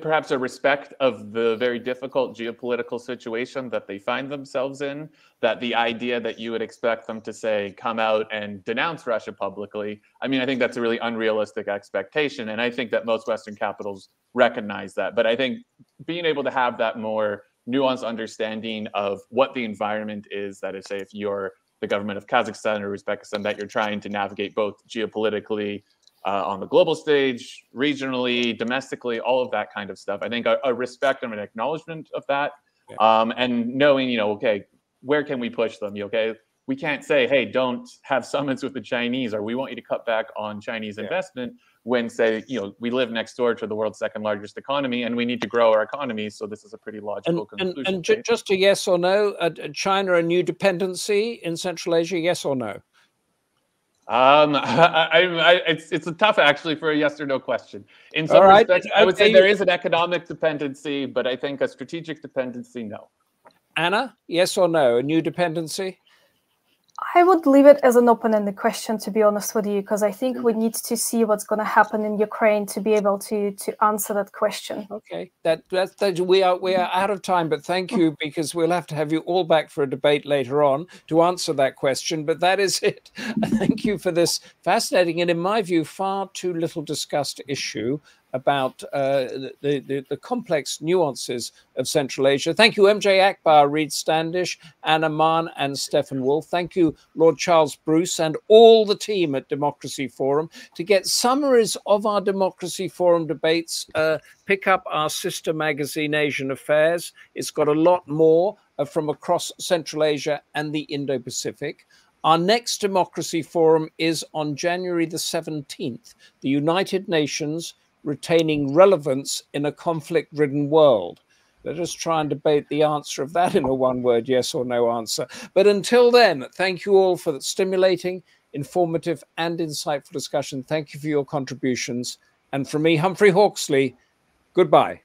perhaps a respect of the very difficult geopolitical situation that they find themselves in. That the idea that you would expect them to say, come out and denounce Russia publicly. I mean, I think that's a really unrealistic expectation. And I think that most Western capitals recognize that. But I think being able to have that more nuanced understanding of what the environment is, that is, say, if you're the government of Kazakhstan or Uzbekistan, that you're trying to navigate both geopolitically uh, on the global stage, regionally, domestically, all of that kind of stuff. I think a, a respect and an acknowledgement of that, Yeah. um, and knowing, you know, okay, where can we push them? You okay? We can't say, hey, don't have summits with the Chinese, or we want you to cut back on Chinese Yeah. investment. When say, you know, we live next door to the world's second largest economy, and we need to grow our economy. So this is a pretty And logical and, conclusion. and ju- just a yes or no. Uh, China a new dependency in Central Asia? Yes or no? Um, (laughs) I, I, I, it's it's a tough actually for a yes or no question. In some right, respects, I would say there is an economic dependency, but I think a strategic dependency, no. Anna, yes or no? A new dependency? I would leave it as an open-ended question, to be honest with you, because I think we mm-hmm. need to see what's going to happen in Ukraine to be able to to answer that question. Okay, that, that that we are we are out of time, but thank you (laughs) because we'll have to have you all back for a debate later on to answer that question. But that is (laughs) it. Thank you for this fascinating and, in my view, far too little discussed issue about uh, the, the, the, complex nuances of Central Asia. Thank you, MJ Akbar, Reid Standish, Anna Mahon, and Stefan Wolff. Thank you, Lord Charles Bruce, and all the team at Democracy Forum. To get summaries of our Democracy Forum debates, uh, pick up our sister magazine, Asian Affairs. It's got a lot more uh, from across Central Asia and the Indo Pacific. Our next Democracy Forum is on January the 17th, the United Nations retaining relevance in a conflict ridden world. Let us try and debate the answer of that in a one word yes or no answer. But until then, thank you all for the stimulating, informative, and insightful discussion. Thank you for your contributions. And from me, Humphrey Hawksley, goodbye.